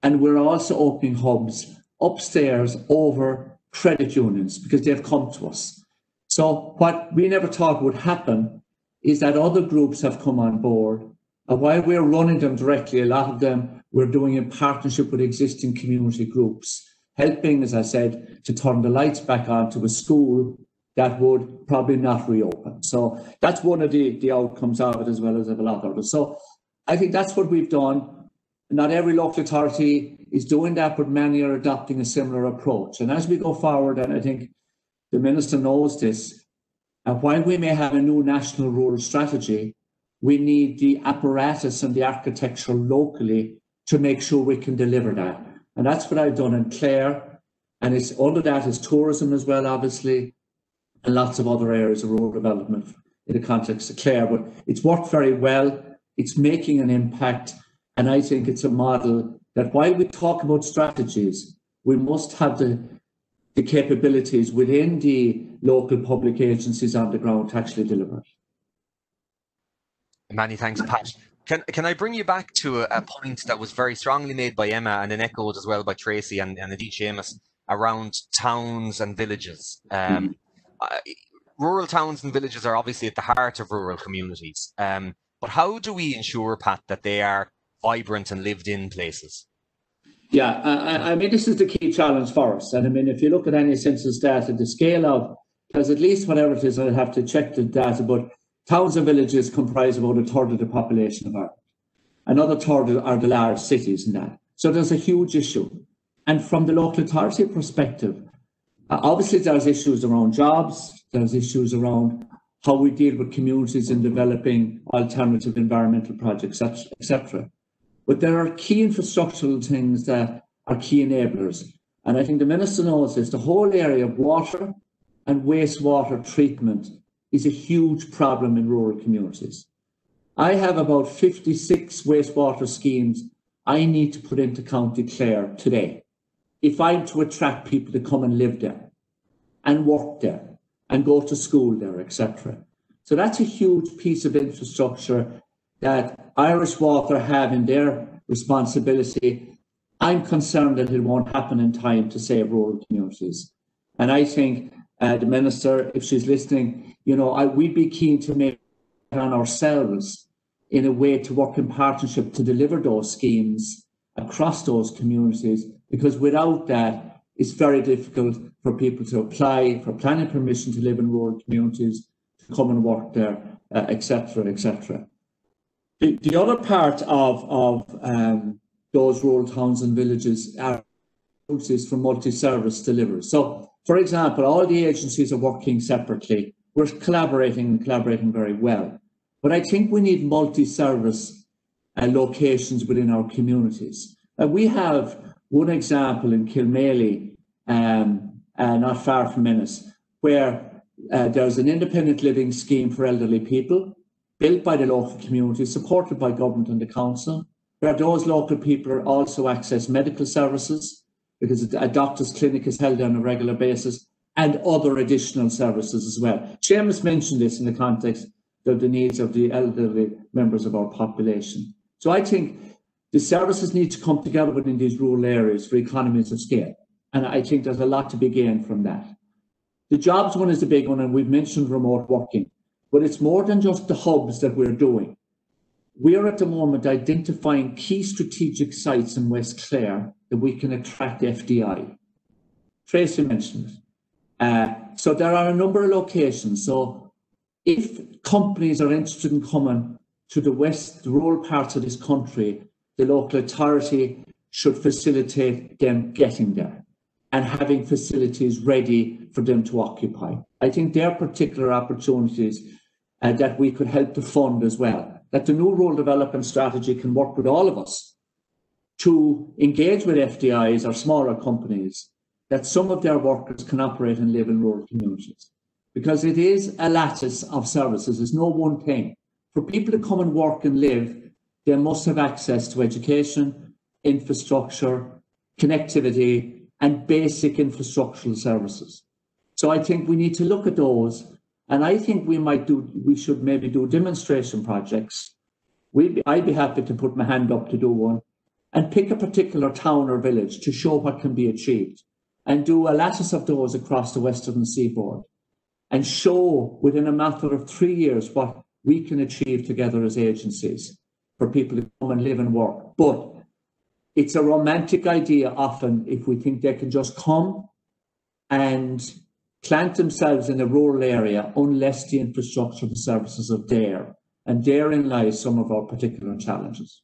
And we're also opening hubs upstairs over credit unions because they've come to us. So what we never thought would happen is that other groups have come on board and while we're running them directly, a lot of them we're doing in partnership with existing community groups, helping, as I said, to turn the lights back on to a school that would probably not reopen. So that's one of the, the outcomes of it, as well as a lot of others. So I think that's what we've done. Not every local authority is doing that, but many are adopting a similar approach. And as we go forward, and I think the Minister knows this, and while we may have a new national rural strategy, we need the apparatus and the architecture locally to make sure we can deliver that. And that's what I've done in Clare. And it's under that is tourism as well, obviously, and lots of other areas of rural development in the context of Clare. But it's worked very well. It's making an impact. And I think it's a model that while we talk about strategies, we must have the, the capabilities within the local public agencies on the ground to actually deliver. Many thanks, Pat. Can, can I bring you back to a, a, point that was very strongly made by Emma and then echoed as well by Tracy and, and indeed Seamus around towns and villages? Um, uh, rural towns and villages are obviously at the heart of rural communities. Um, but how do we ensure, Pat, that they are vibrant and lived in places? Yeah, I, I, mean, this is the key challenge for us. And I mean, if you look at any census data, the scale of, there's at least whatever it is, I'd have to check the data, but Towns and villages comprise about a third of the population of Ireland. Another third are the large cities in that. So there's a huge issue. And from the local authority perspective, uh, obviously there's issues around jobs, there's issues around how we deal with communities in developing alternative environmental projects, etc. But there are key infrastructural things that are key enablers. And I think the Minister knows this, the whole area of water and wastewater treatment is a huge problem in rural communities. I have about 56 wastewater schemes I need to put into County Clare today if I'm to attract people to come and live there and work there and go to school there, etc. So that's a huge piece of infrastructure that Irish Water have in their responsibility. I'm concerned that it won't happen in time to save rural communities. And I think uh, the minister, if she's listening, you know, I, we'd be keen to make on ourselves in a way to work in partnership to deliver those schemes across those communities, because without that, it's very difficult for people to apply for planning permission to live in rural communities, to come and work there, etc., uh, etc. Et the, the other part of, of um, those rural towns and villages are for multi-service delivery. So, for example, all the agencies are working separately. We're collaborating and collaborating very well. But I think we need multi-service uh, locations within our communities. Uh, we have one example in Kilmaley, um, uh, not far from Ennis, where uh, there's an independent living scheme for elderly people built by the local community, supported by government and the council, where those local people also access medical services because a doctor's clinic is held on a regular basis and other additional services as well. Seamus mentioned this in the context of the needs of the elderly members of our population. So I think the services need to come together within these rural areas for economies of scale. And I think there's a lot to be gained from that. The jobs one is the big one, and we've mentioned remote working, but it's more than just the hubs that we're doing. We're at the moment identifying key strategic sites in West Clare that we can attract FDI. Tracy mentioned it. Uh, so there are a number of locations. So if companies are interested in coming to the west, the rural parts of this country, the local authority should facilitate them getting there and having facilities ready for them to occupy. I think there are particular opportunities uh, that we could help to fund as well. That the new rural development strategy can work with all of us to engage with FDIs or smaller companies that some of their workers can operate and live in rural communities. Because it is a lattice of services, it's no one thing. For people to come and work and live, they must have access to education, infrastructure, connectivity, and basic infrastructural services. So I think we need to look at those, and I think we might do, we should maybe do demonstration projects. We'd I'd be happy to put my hand up to do one and pick a particular town or village to show what can be achieved and do a lattice of those across the western seaboard and show within a matter of three years what we can achieve together as agencies for people to come and live and work. But it's a romantic idea often if we think they can just come and plant themselves in a rural area unless the infrastructure and services are there. And therein lies some of our particular challenges.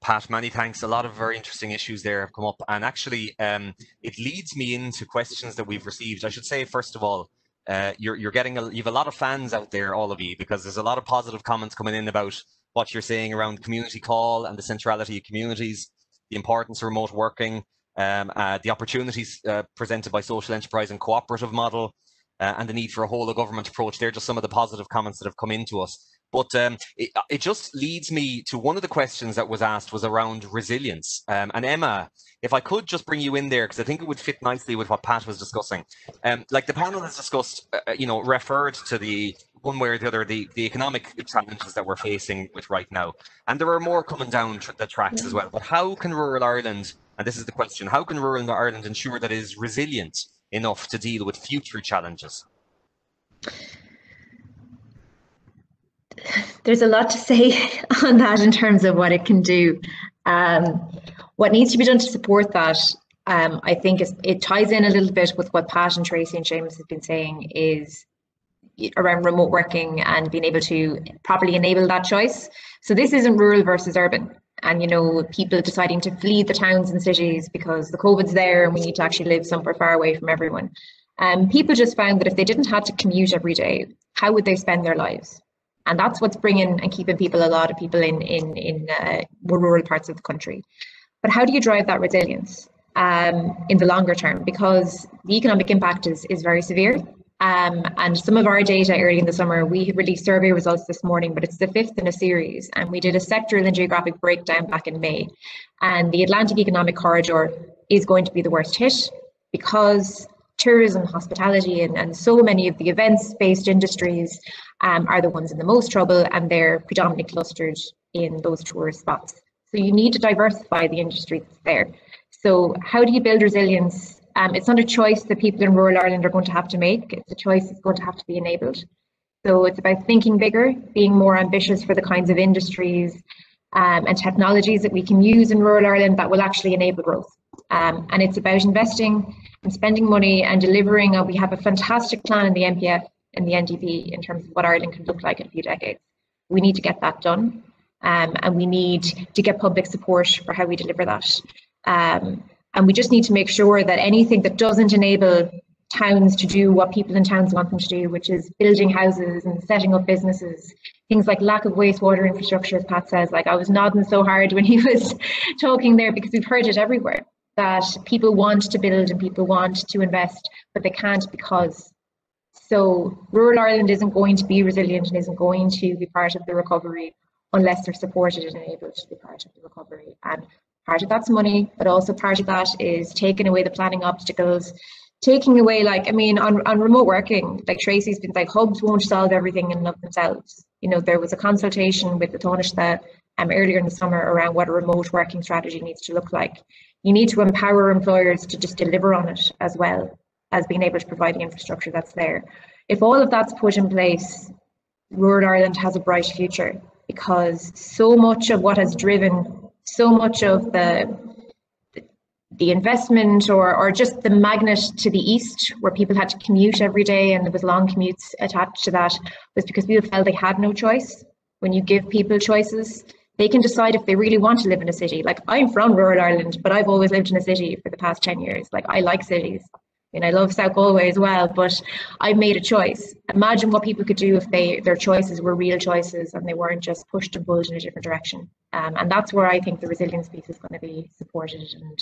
Pat, many thanks. A lot of very interesting issues there have come up. And actually, um, it leads me into questions that we've received. I should say, first of all, uh, you're, you're getting, a, you have a lot of fans out there, all of you, because there's a lot of positive comments coming in about what you're saying around community call and the centrality of communities, the importance of remote working, um, uh, the opportunities uh, presented by social enterprise and cooperative model, uh, and the need for a whole of government approach. They're just some of the positive comments that have come into us. But um, it, uh, it, just leads me to one of the questions that was asked was around resilience. Um, and Emma, if I could just bring you in there, because I think it would fit nicely with what Pat was discussing. Um, like the panel has discussed, uh, uh, you know, referred to the one way or the other, the, the economic challenges that we're facing with right now. And there are more coming down the tracks as well. But how can rural Ireland, and this is the question, how can rural Ireland ensure that it is resilient enough to deal with future challenges? There's a lot to say [LAUGHS] on that in terms of what it can do. Um, what needs to be done to support that, um, I think, is, it ties in a little bit with what Pat and Tracy and Seamus have been saying is around remote working and being able to properly enable that choice. So this isn't rural versus urban. And you know, people deciding to flee the towns and cities because the COVID's there and we need to actually live somewhere far away from everyone. Um, people just found that if they didn't have to commute every day, how would they spend their lives? And that's what's bringing and keeping people a lot of people in in in uh, rural parts of the country. But how do you drive that resilience um, in the longer term? Because the economic impact is is very severe. Um, and some of our data early in the summer we released survey results this morning but it's the fifth in a series. And we did a sectoral and geographic breakdown back in may. And the atlantic economic corridor is going to be the worst hit because tourism, hospitality, and, and so many of the events-based industries um, are the ones in the most trouble, and they're predominantly clustered in those tourist spots. So you need to diversify the industry that's there. So how do you build resilience? Um, it's not a choice that people in rural Ireland are going to have to make. It's a choice that's going to have to be enabled. So it's about thinking bigger, being more ambitious for the kinds of industries um, and technologies that we can use in rural Ireland that will actually enable growth. Um, and it's about investing and spending money and delivering. We have a fantastic plan in the NPF and the NDP in terms of what Ireland can look like in a few decades. We need to get that done. Um, and we need to get public support for how we deliver that. Um, and we just need to make sure that anything that doesn't enable towns to do what people in towns want them to do, which is building houses and setting up businesses, things like lack of wastewater infrastructure, as Pat says. Like I was nodding so hard when he [LAUGHS] was talking there because we've heard it everywhere that people want to build and people want to invest, but they can't because. So rural Ireland isn't going to be resilient and isn't going to be part of the recovery unless they're supported and enabled to be part of the recovery. And part of that's money, but also part of that is taking away the planning obstacles, taking away like I mean on, on remote working, like Tracy's been like hubs won't solve everything in and of themselves. You know, there was a consultation with the Taoiseach um, earlier in the summer around what a remote working strategy needs to look like you need to empower employers to just deliver on it as well as being able to provide the infrastructure that's there. If all of that's put in place, rural Ireland has a bright future because so much of what has driven so much of the the investment or, or just the magnet to the east where people had to commute every day and there was long commutes attached to that was because people felt they had no choice when you give people choices they can decide if they really want to live in a city. Like I'm from rural Ireland, but I've always lived in a city for the past 10 years. Like I like cities. and I love South Galway as well, but I've made a choice. Imagine what people could do if they their choices were real choices and they weren't just pushed and pulled in a different direction. Um, and that's where I think the resilience piece is going to be supported and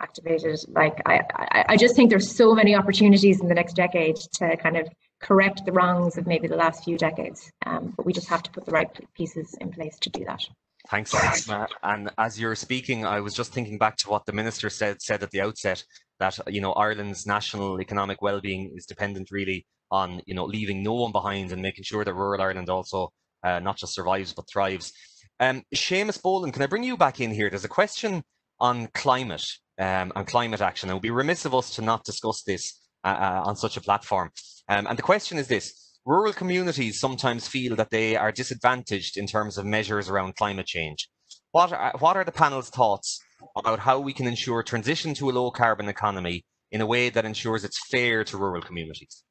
activated. Like I, I, I just think there's so many opportunities in the next decade to kind of correct the wrongs of maybe the last few decades. Um, but we just have to put the right pieces in place to do that. Thanks, Matt. And as you're speaking, I was just thinking back to what the minister said said at the outset that you know Ireland's national economic well-being is dependent really on you know leaving no one behind and making sure that rural Ireland also uh, not just survives but thrives. Um, Seamus Boland, can I bring you back in here? There's a question on climate um, and climate action. It would be remiss of us to not discuss this uh, uh, on such a platform. Um, and the question is this: rural communities sometimes feel that they are disadvantaged in terms of measures around climate change. What are, what are the panel's thoughts about how we can ensure transition to a low carbon economy in a way that ensures it's fair to rural communities?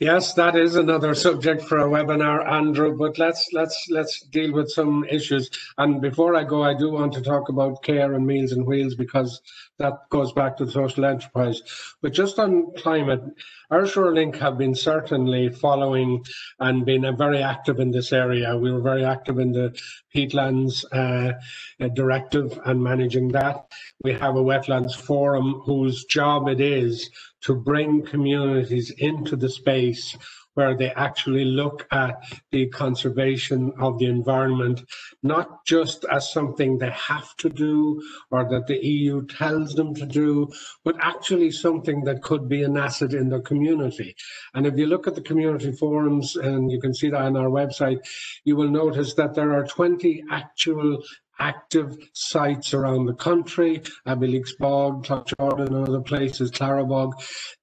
Yes, that is another subject for a webinar, Andrew. But let's let's let's deal with some issues. And before I go, I do want to talk about care and Meals and Wheels because that goes back to the social enterprise. But just on climate, Irish Link have been certainly following and been very active in this area. We were very active in the peatlands uh, directive and managing that. We have a wetlands forum whose job it is to bring communities into the space where they actually look at the conservation of the environment, not just as something they have to do or that the EU tells them to do, but actually something that could be an asset in their community. And if you look at the community forums, and you can see that on our website, you will notice that there are 20 actual active sites around the country, Abbeyleix Bog, Cloughjordan and other places, Clarabog.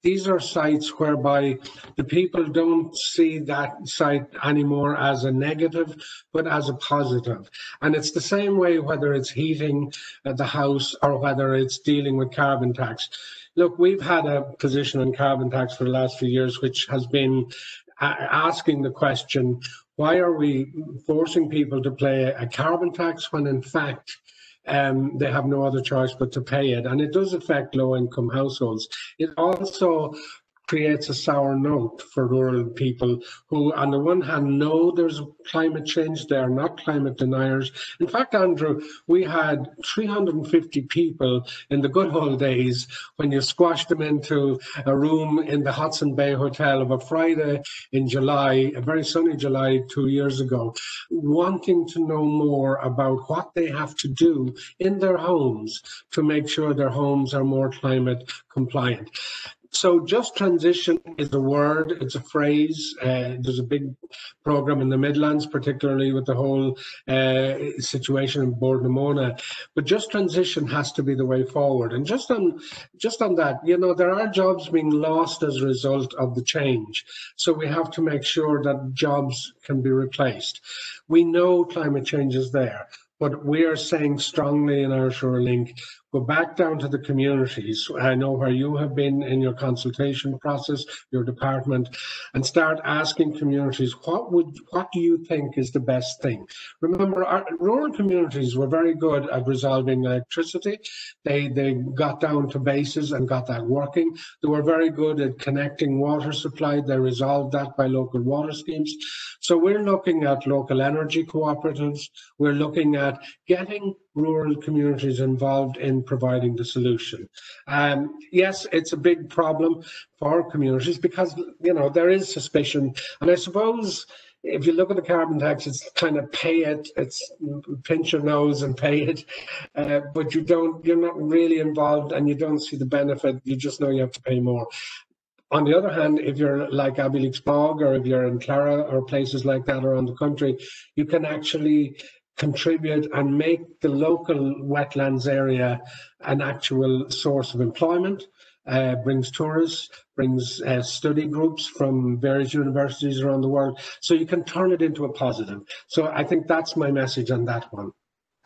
These are sites whereby the people don't see that site anymore as a negative, but as a positive. And it's the same way whether it's heating uh, the house or whether it's dealing with carbon tax. Look, we've had a position on carbon tax for the last few years, which has been uh, asking the question, why are we forcing people to pay a carbon tax when in fact um, they have no other choice but to pay it? And it does affect low income households. It also creates a sour note for rural people who, on the one hand, know there's climate change. They are not climate deniers. In fact, Andrew, we had 350 people in the good old days when you squashed them into a room in the Hodson Bay Hotel of a Friday in July, a very sunny July two years ago, wanting to know more about what they have to do in their homes to make sure their homes are more climate compliant. So just transition is a word, it's a phrase. Uh, there's a big program in the Midlands, particularly with the whole uh, situation in Bord But just transition has to be the way forward. And just on just on that, you know, there are jobs being lost as a result of the change. So we have to make sure that jobs can be replaced. We know climate change is there but we are saying strongly in Irish Rural Link go back down to the communities. I know where you have been in your consultation process, your department, and start asking communities what would what do you think is the best thing? Remember, our rural communities were very good at resolving electricity. They they got down to bases and got that working. They were very good at connecting water supply. They resolved that by local water schemes. So we're looking at local energy cooperatives. We're looking at getting rural communities involved in providing the solution. Um, yes, it's a big problem for communities because, you know, there is suspicion. And I suppose if you look at the carbon tax, it's kind of pay it, it's pinch your nose and pay it, uh, but you don't, you're not really involved and you don't see the benefit. You just know you have to pay more. On the other hand, if you're like Abbeyleix Bog or if you're in Clara or places like that around the country, you can actually contribute and make the local wetlands area an actual source of employment, uh, brings tourists, brings uh, study groups from various universities around the world. So you can turn it into a positive. So I think that's my message on that one.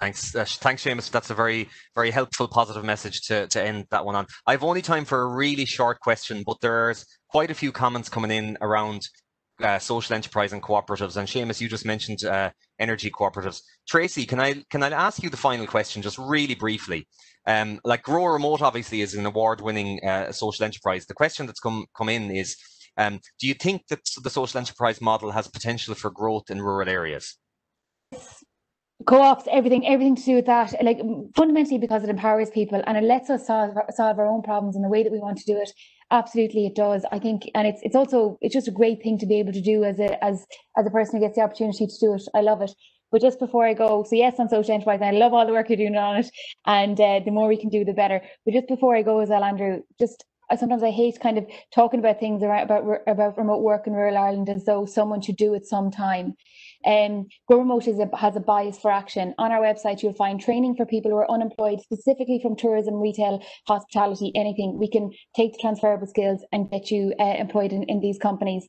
Thanks, uh, thanks, Seamus. That's a very, very helpful, positive message to, to end that one on. I have only time for a really short question, but there's quite a few comments coming in around uh, social enterprise and cooperatives. And Seamus, you just mentioned uh, energy cooperatives. Tracy, can I can I ask you the final question, just really briefly? Um, like Grow Remote, obviously, is an award-winning uh, social enterprise. The question that's come come in is, um, do you think that the social enterprise model has potential for growth in rural areas? co-ops everything everything to do with that like fundamentally because it empowers people and it lets us solve, solve our own problems in the way that we want to do it Absolutely, it does. I think, and it's it's also it's just a great thing to be able to do as a as as a person who gets the opportunity to do it. I love it. But just before I go, so yes, on social enterprise, I love all the work you're doing on it, and uh, the more we can do, the better. But just before I go as well, Andrew, just I sometimes I hate kind of talking about things around, about about remote work in rural Ireland as though someone should do it sometime. Um, Grow a, has a bias for action. On our website, you'll find training for people who are unemployed, specifically from tourism, retail, hospitality, anything. We can take the transferable skills and get you uh, employed in, in these companies.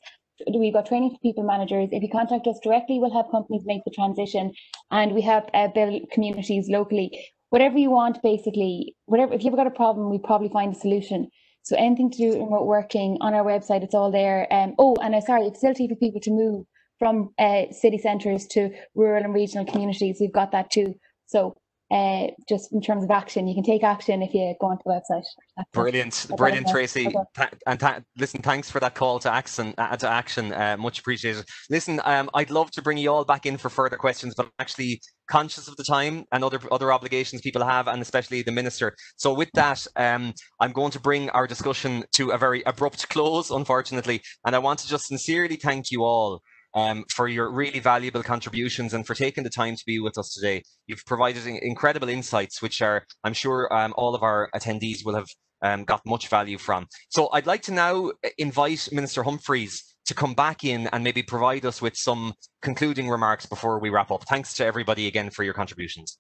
We've got training for people managers. If you contact us directly, we'll have companies make the transition, and we help uh, build communities locally. Whatever you want, basically, whatever. If you've got a problem, we probably find a solution. So anything to do with remote working on our website, it's all there. Um, oh, and uh, sorry, facility for people to move from uh, city centres to rural and regional communities. We've got that too. So uh, just in terms of action, you can take action if you go onto the website. That's brilliant, brilliant, Tracy. Okay. and th listen, thanks for that call to action. Uh, to action, uh, much appreciated. Listen, um, I'd love to bring you all back in for further questions, but I'm actually conscious of the time and other other obligations people have, and especially the minister. So with that, um, I'm going to bring our discussion to a very abrupt close, unfortunately, and I want to just sincerely thank you all um, for your really valuable contributions and for taking the time to be with us today. You've provided incredible insights, which are, I'm sure um, all of our attendees will have um, got much value from. So I'd like to now uh, invite Minister Humphreys to come back in and maybe provide us with some concluding remarks before we wrap up. Thanks to everybody again for your contributions.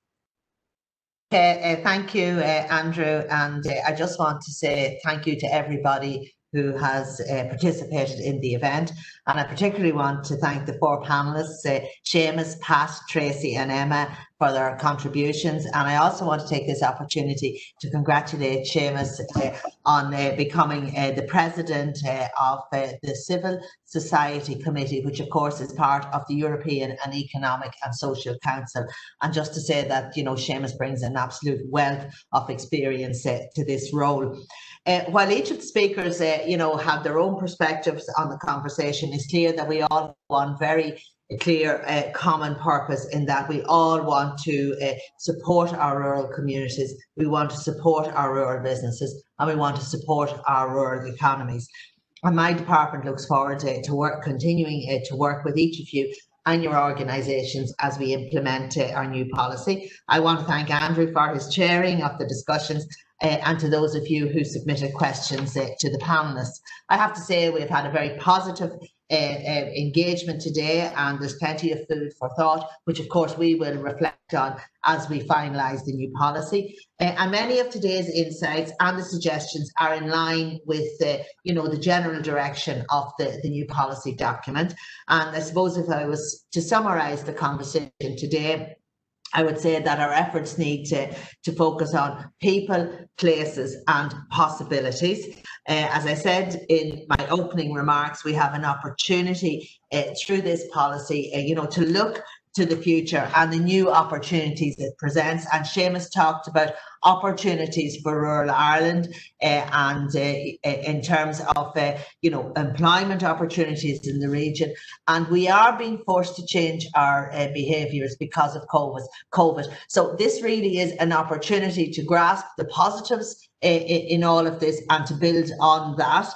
Uh, uh, thank you, uh, Andrew. And uh, I just want to say thank you to everybody who has uh, participated in the event. And I particularly want to thank the four panelists, uh, Seamus, Pat, Tracy and Emma for their contributions. And I also want to take this opportunity to congratulate Seamus uh, on uh, becoming uh, the president uh, of uh, the Civil Society Committee, which of course is part of the European and Economic and Social Council. And just to say that, you know, Seamus brings an absolute wealth of experience uh, to this role. While each of the speakers, you know, have their own perspectives on the conversation, clear that we all one very clear uh, common purpose in that we all want to uh, support our rural communities, we want to support our rural businesses, and we want to support our rural economies. And my department looks forward to, to work, continuing uh, to work with each of you and your organisations as we implement uh, our new policy. I want to thank Andrew for his chairing of the discussions uh, and to those of you who submitted questions uh, to the panelists. I have to say we've had a very positive uh, uh, engagement today and there's plenty of food for thought, which of course we will reflect on as we finalise the new policy. Uh, and many of today's insights and the suggestions are in line with the, you know, the general direction of the, the new policy document. And I suppose if I was to summarise the conversation today, I would say that our efforts need to, to focus on people, places and possibilities. Uh, as I said in my opening remarks, we have an opportunity uh, through this policy, uh, you know, to look to the future and the new opportunities it presents. And Seamus talked about opportunities for rural Ireland uh, and uh, in terms of, uh, you know, employment opportunities in the region. And we are being forced to change our uh, behaviours because of COVID. COVID. So this really is an opportunity to grasp the positives uh, in all of this and to build on that.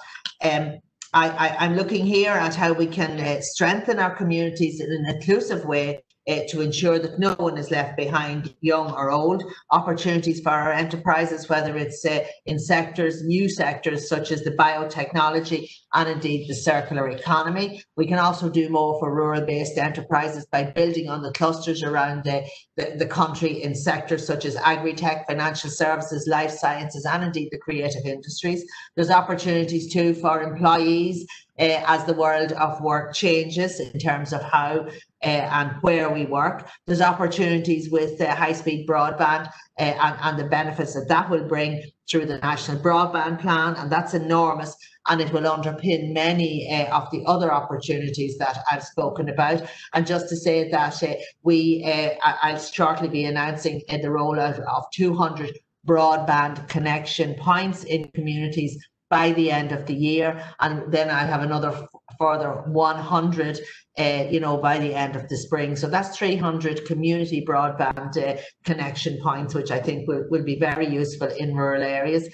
Um, I, am looking here at how we can uh, strengthen our communities in an inclusive way uh, to ensure that no one is left behind, young or old. Opportunities for our enterprises, whether it's uh, in sectors, new sectors such as the biotechnology and indeed the circular economy. We can also do more for rural-based enterprises by building on the clusters around the, the, the country in sectors such as agri-tech, financial services, life sciences and indeed the creative industries. There's opportunities too for employees uh, as the world of work changes in terms of how uh, and where we work. There's opportunities with uh, high-speed broadband uh, and, and the benefits that that will bring through the National Broadband Plan, and that's enormous and it will underpin many uh, of the other opportunities that I've spoken about. And just to say that uh, we, uh, I'll shortly be announcing the rollout of 200 broadband connection points in communities by the end of the year. And then I have another further 100, uh, you know, by the end of the spring. So that's 300 community broadband uh, connection points, which I think will, will be very useful in rural areas.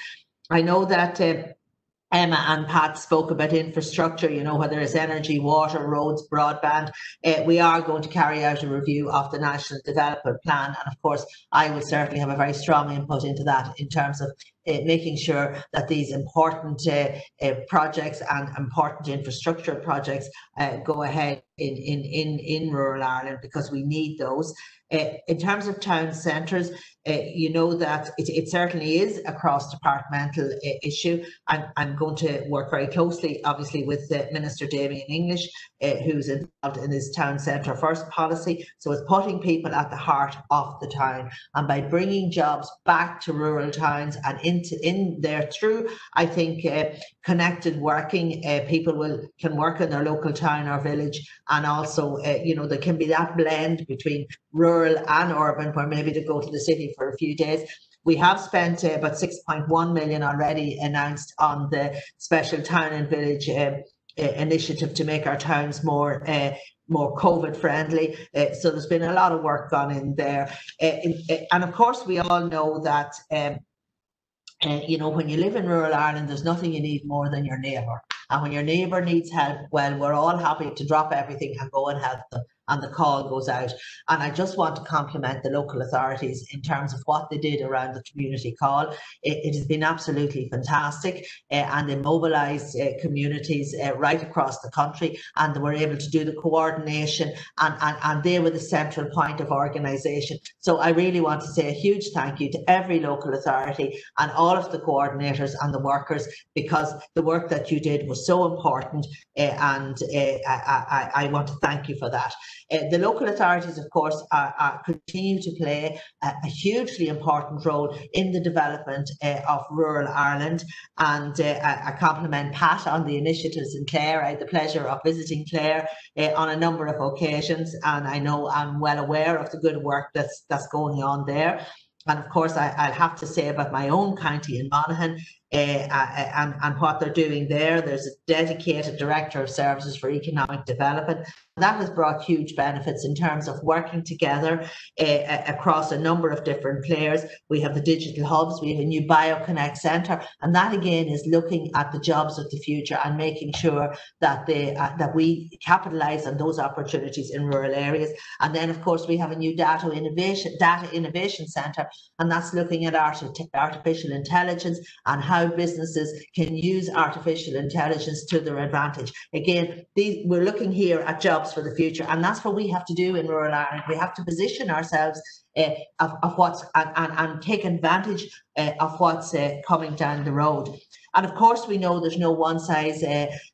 I know that uh, Emma and Pat spoke about infrastructure, you know, whether it's energy, water, roads, broadband. Uh, we are going to carry out a review of the National Development Plan. And of course, I will certainly have a very strong input into that in terms of uh, making sure that these important uh, projects and important infrastructure projects go ahead in, in, in, in rural Ireland because we need those. In terms of town centres, uh, you know that it, it, certainly is a cross-departmental uh, issue. I'm, I'm going to work very closely, obviously, with Minister Damien English, uh, who's involved in this town centre first policy. So it's putting people at the heart of the town, and by bringing jobs back to rural towns and into in there through, I think uh, connected working, uh, people will can work in their local town or village, and also, you know, there can be that blend between rural and urban, where maybe to go to the city for a few days. We have spent uh, about 6.1 million already announced on the special town and village uh, initiative to make our towns more uh, more COVID friendly. Uh, so there's been a lot of work done in there. Uh, in, uh, and of course, we all know that, um, you know, when you live in rural Ireland, there's nothing you need more than your neighbour. And when your neighbour needs help, well, we're all happy to drop everything and go and help them. And the call goes out. And I just want to compliment the local authorities in terms of what they did around the community call. It, it has been absolutely fantastic uh, and they mobilised uh, communities uh, right across the country and they were able to do the coordination and, and, and they were the central point of organisation. So I really want to say a huge thank you to every local authority and all of the coordinators and the workers because the work that you did was so important and I, I, I, want to thank you for that. Uh, the local authorities, of course, are, are continue to play a, a, hugely important role in the development uh, of rural Ireland and uh, I, compliment Pat on the initiatives in Clare. I had the pleasure of visiting Clare uh, on a number of occasions and I know I'm well aware of the good work that's that's going on there. And of course, I, will have to say about my own county in Monaghan, and, and what they're doing there. There's a dedicated director of services for economic development. That has brought huge benefits in terms of working together uh, across a number of different players. We have the digital hubs, we have a new BioConnect centre, and that again is looking at the jobs of the future and making sure that they uh, that we capitalise on those opportunities in rural areas. And then, of course, we have a new data innovation data innovation centre, and that's looking at art artificial intelligence and how how businesses can use artificial intelligence to their advantage. Again, these, we're looking here at jobs for the future, and that's what we have to do in rural Ireland. We have to position ourselves uh, of, of, what's and, and, and take advantage uh, of what's uh, coming down the road. And of course, we know there's no one size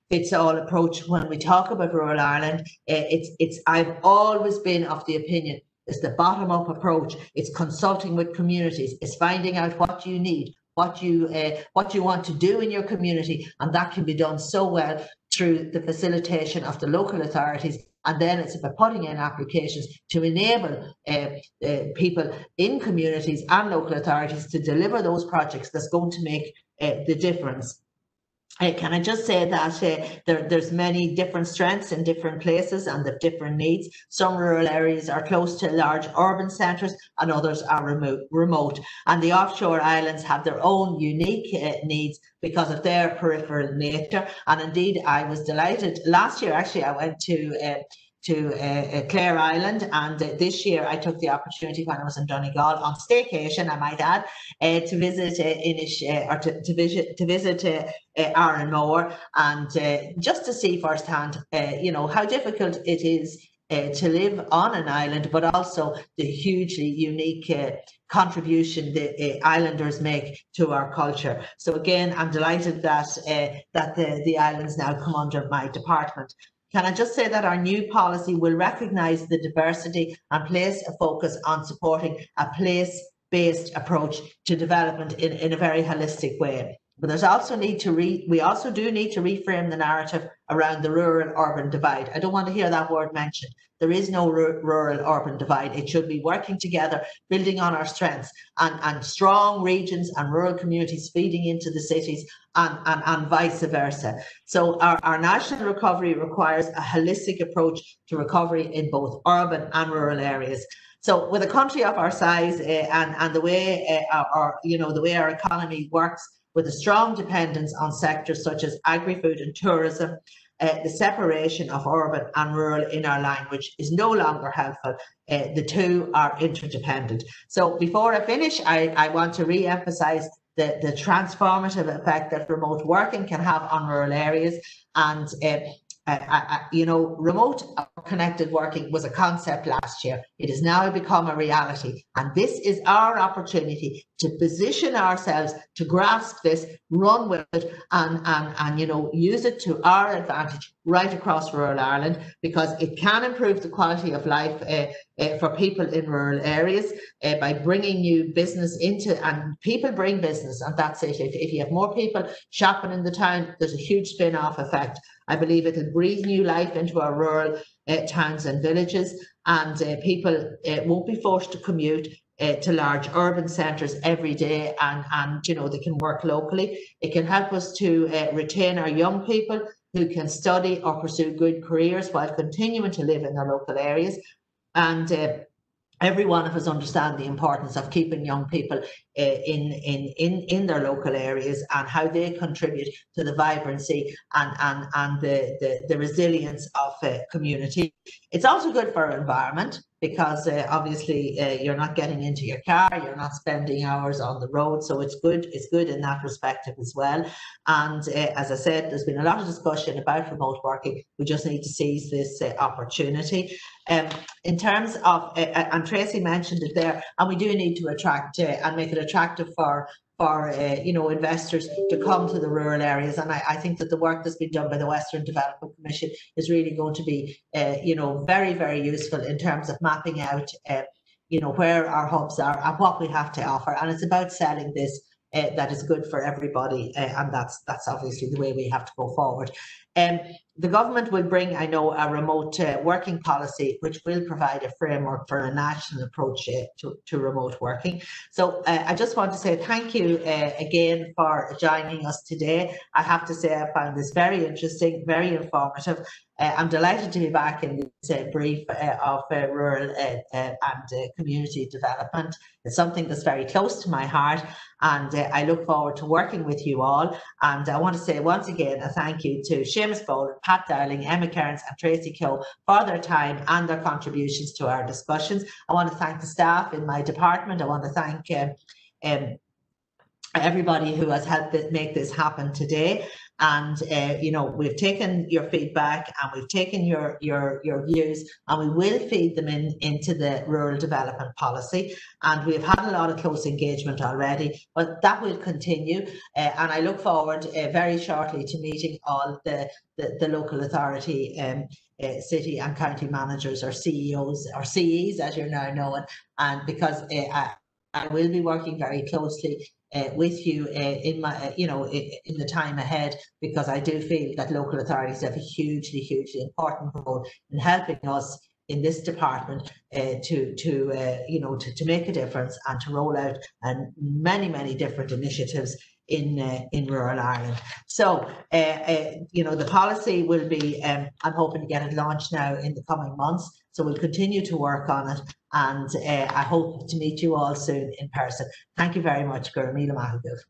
fits all approach when we talk about rural Ireland. It's it's I've always been of the opinion it's the bottom up approach. It's consulting with communities. It's finding out what you need, what you uh, what you want to do in your community and that can be done so well through the facilitation of the local authorities and then it's about putting in applications to enable uh, uh, people in communities and local authorities to deliver those projects that's going to make uh, the difference uh, can I just say that uh, there, there's many different strengths in different places and the different needs. Some rural areas are close to large urban centres and others are remote. remote. And the offshore islands have their own unique uh, needs because of their peripheral nature. And indeed, I was delighted. Last year, actually, I went to uh, to uh, uh, Clare Island. And uh, this year I took the opportunity when I was in Donegal on staycation, I might add, uh, to visit uh, Inish, uh, or to, to visit to visit uh, Arranmore and just to see firsthand, you know, how difficult it is to live on an island, but also the hugely unique contribution the uh, islanders make to our culture. So again, I'm delighted that uh, that the, the islands now come under my department. Can I just say that our new policy will recognise the diversity and place a focus on supporting a place-based approach to development in, in a very holistic way. But there's also need to re we also do need to reframe the narrative around the rural urban divide. I don't want to hear that word mentioned. There is no rural urban divide. It should be working together, building on our strengths and, and strong regions and rural communities feeding into the cities and, and, and vice versa. So our, our national recovery requires a holistic approach to recovery in both urban and rural areas. So with a country of our size uh, and, and the way uh, our, you know, the way our economy works, with a strong dependence on sectors such as agri-food and tourism, uh, the separation of urban and rural in our language is no longer helpful. Uh, the two are interdependent. So before I finish, I, I want to re-emphasize the, the transformative effect that remote working can have on rural areas and uh, uh, you know, remote connected working was a concept last year. It has now become a reality. And this is our opportunity to position ourselves to grasp this, run with it, and, and, and you know, use it to our advantage right across rural Ireland because it can improve the quality of life uh, uh, for people in rural areas uh, by bringing new business into and people bring business and that's it. If, if you have more people shopping in the town, there's a huge spin-off effect. I believe it'll breathe new life into our rural uh, towns and villages and uh, people uh, won't be forced to commute uh, to large urban centres every day and, and you know they can work locally. It can help us to uh, retain our young people who can study or pursue good careers while continuing to live in their local areas. And uh, every one of us understand the importance of keeping young people uh, in, in, in, in their local areas and how they contribute to the vibrancy and, and, and the, the, the resilience of uh, community. It's also good for our environment because uh, obviously uh, you're not getting into your car, you're not spending hours on the road, so it's good. It's good in that perspective as well. And uh, as I said, there's been a lot of discussion about remote working. We just need to seize this uh, opportunity. Um, in terms of, uh, and Tracy mentioned it there, and we do need to attract and make it attractive for for uh, you know investors to come to the rural areas. And I, I, think that the work that's been done by the Western Development Commission is really going to be uh, you know very very useful in terms of mapping out uh, you know where our hubs are and what we have to offer. And it's about selling this uh, that is good for everybody uh, and that's that's obviously the way we have to go forward. Um, the government will bring, I know, a remote uh, working policy, which will provide a framework for a national approach uh, to, to remote working. So uh, I just want to say thank you uh, again for joining us today. I have to say I found this very interesting, very informative. Uh, I'm delighted to be back in this uh, brief of rural and community development. It's something that's very close to my heart and I look forward to working with you all. And I want to say once again a thank you to Seamus Boland, Pat Dowling, Emma Kerins and Tracy Keogh for their time and their contributions to our discussions. I want to thank the staff in my department. I want to thank um, um, everybody who has helped make this happen today. And uh, you know, we've taken your feedback and we've taken your your your views, and we will feed them in into the rural development policy. And we've had a lot of close engagement already, but that will continue. Uh, and I look forward uh, very shortly to meeting all the the, the local authority. Um, uh, city and county managers or CEOs or CEs as you're now known and because uh, I, I will be working very closely uh, with you uh, in my, uh, you know, in, the time ahead, because I do feel that local authorities have a hugely, hugely important role in helping us in this department uh, to, to uh, you know, to, to make a difference and to roll out and many, many different initiatives in uh, in rural Ireland. So, uh, uh, you know, the policy will be, um, I'm hoping to get it launched now in the coming months. So we'll continue to work on it and uh, I hope to meet you all soon in person. Thank you very much, go raibh míle maith agaibh.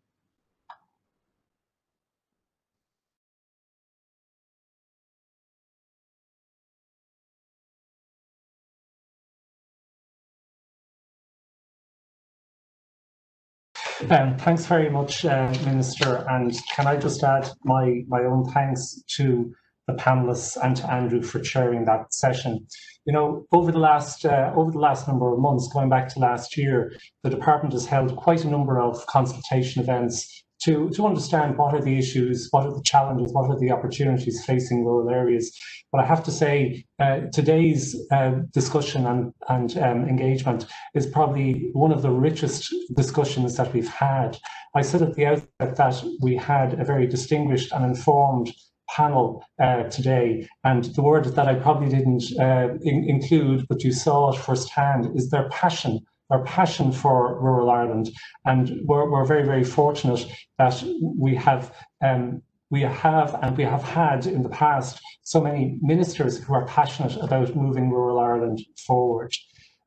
Um, thanks very much, uh, Minister. And can I just add my, my own thanks to the panelists and to Andrew for chairing that session. You know, over the last uh, over the last number of months, going back to last year, the department has held quite a number of consultation events to, to understand what are the issues, what are the challenges, what are the opportunities facing rural areas. But I have to say, uh, today's uh, discussion and, and um, engagement is probably one of the richest discussions that we've had. I said at the outset that we had a very distinguished and informed panel uh, today. And the word that I probably didn't uh, in include, but you saw it firsthand, is their passion, their passion for rural Ireland. And we're, we're very, very fortunate that we have um, we have and we have had in the past so many ministers who are passionate about moving rural Ireland forward.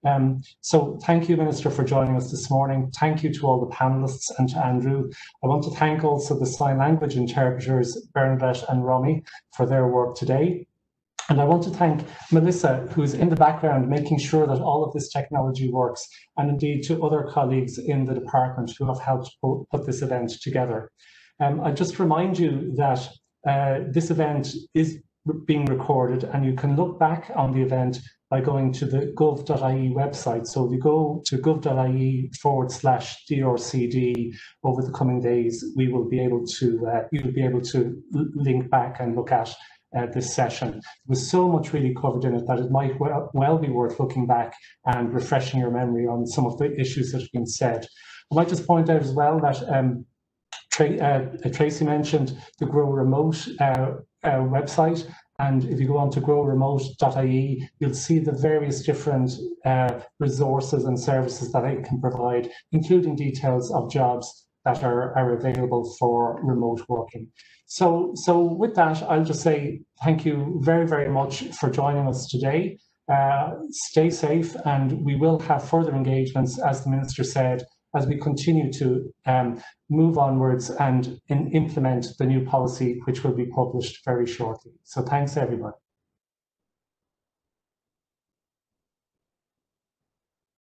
Um, so thank you, Minister, for joining us this morning. Thank you to all the panelists and to Andrew. I want to thank also the sign language interpreters, Bernadette and Romy, for their work today. And I want to thank Melissa, who's in the background, making sure that all of this technology works, and indeed to other colleagues in the department who have helped put this event together. Um, I just remind you that uh, this event is being recorded and you can look back on the event by going to the gov.ie website. So if you go to gov.ie forward slash DRCD over the coming days, we will be able to, uh, you will be able to link back and look at uh, this session. There was so much really covered in it that it might well, well be worth looking back and refreshing your memory on some of the issues that have been said. I might just point out as well that um, Tra uh, Tracy mentioned the Grow Remote uh, uh website. And if you go on to growremote.ie, you'll see the various different uh, resources and services that it can provide, including details of jobs that are, are available for remote working. So, so with that, I'll just say thank you very, very much for joining us today. Uh, stay safe and we will have further engagements, as the Minister said, as we continue to um, move onwards and in, implement the new policy, which will be published very shortly. So thanks, everybody.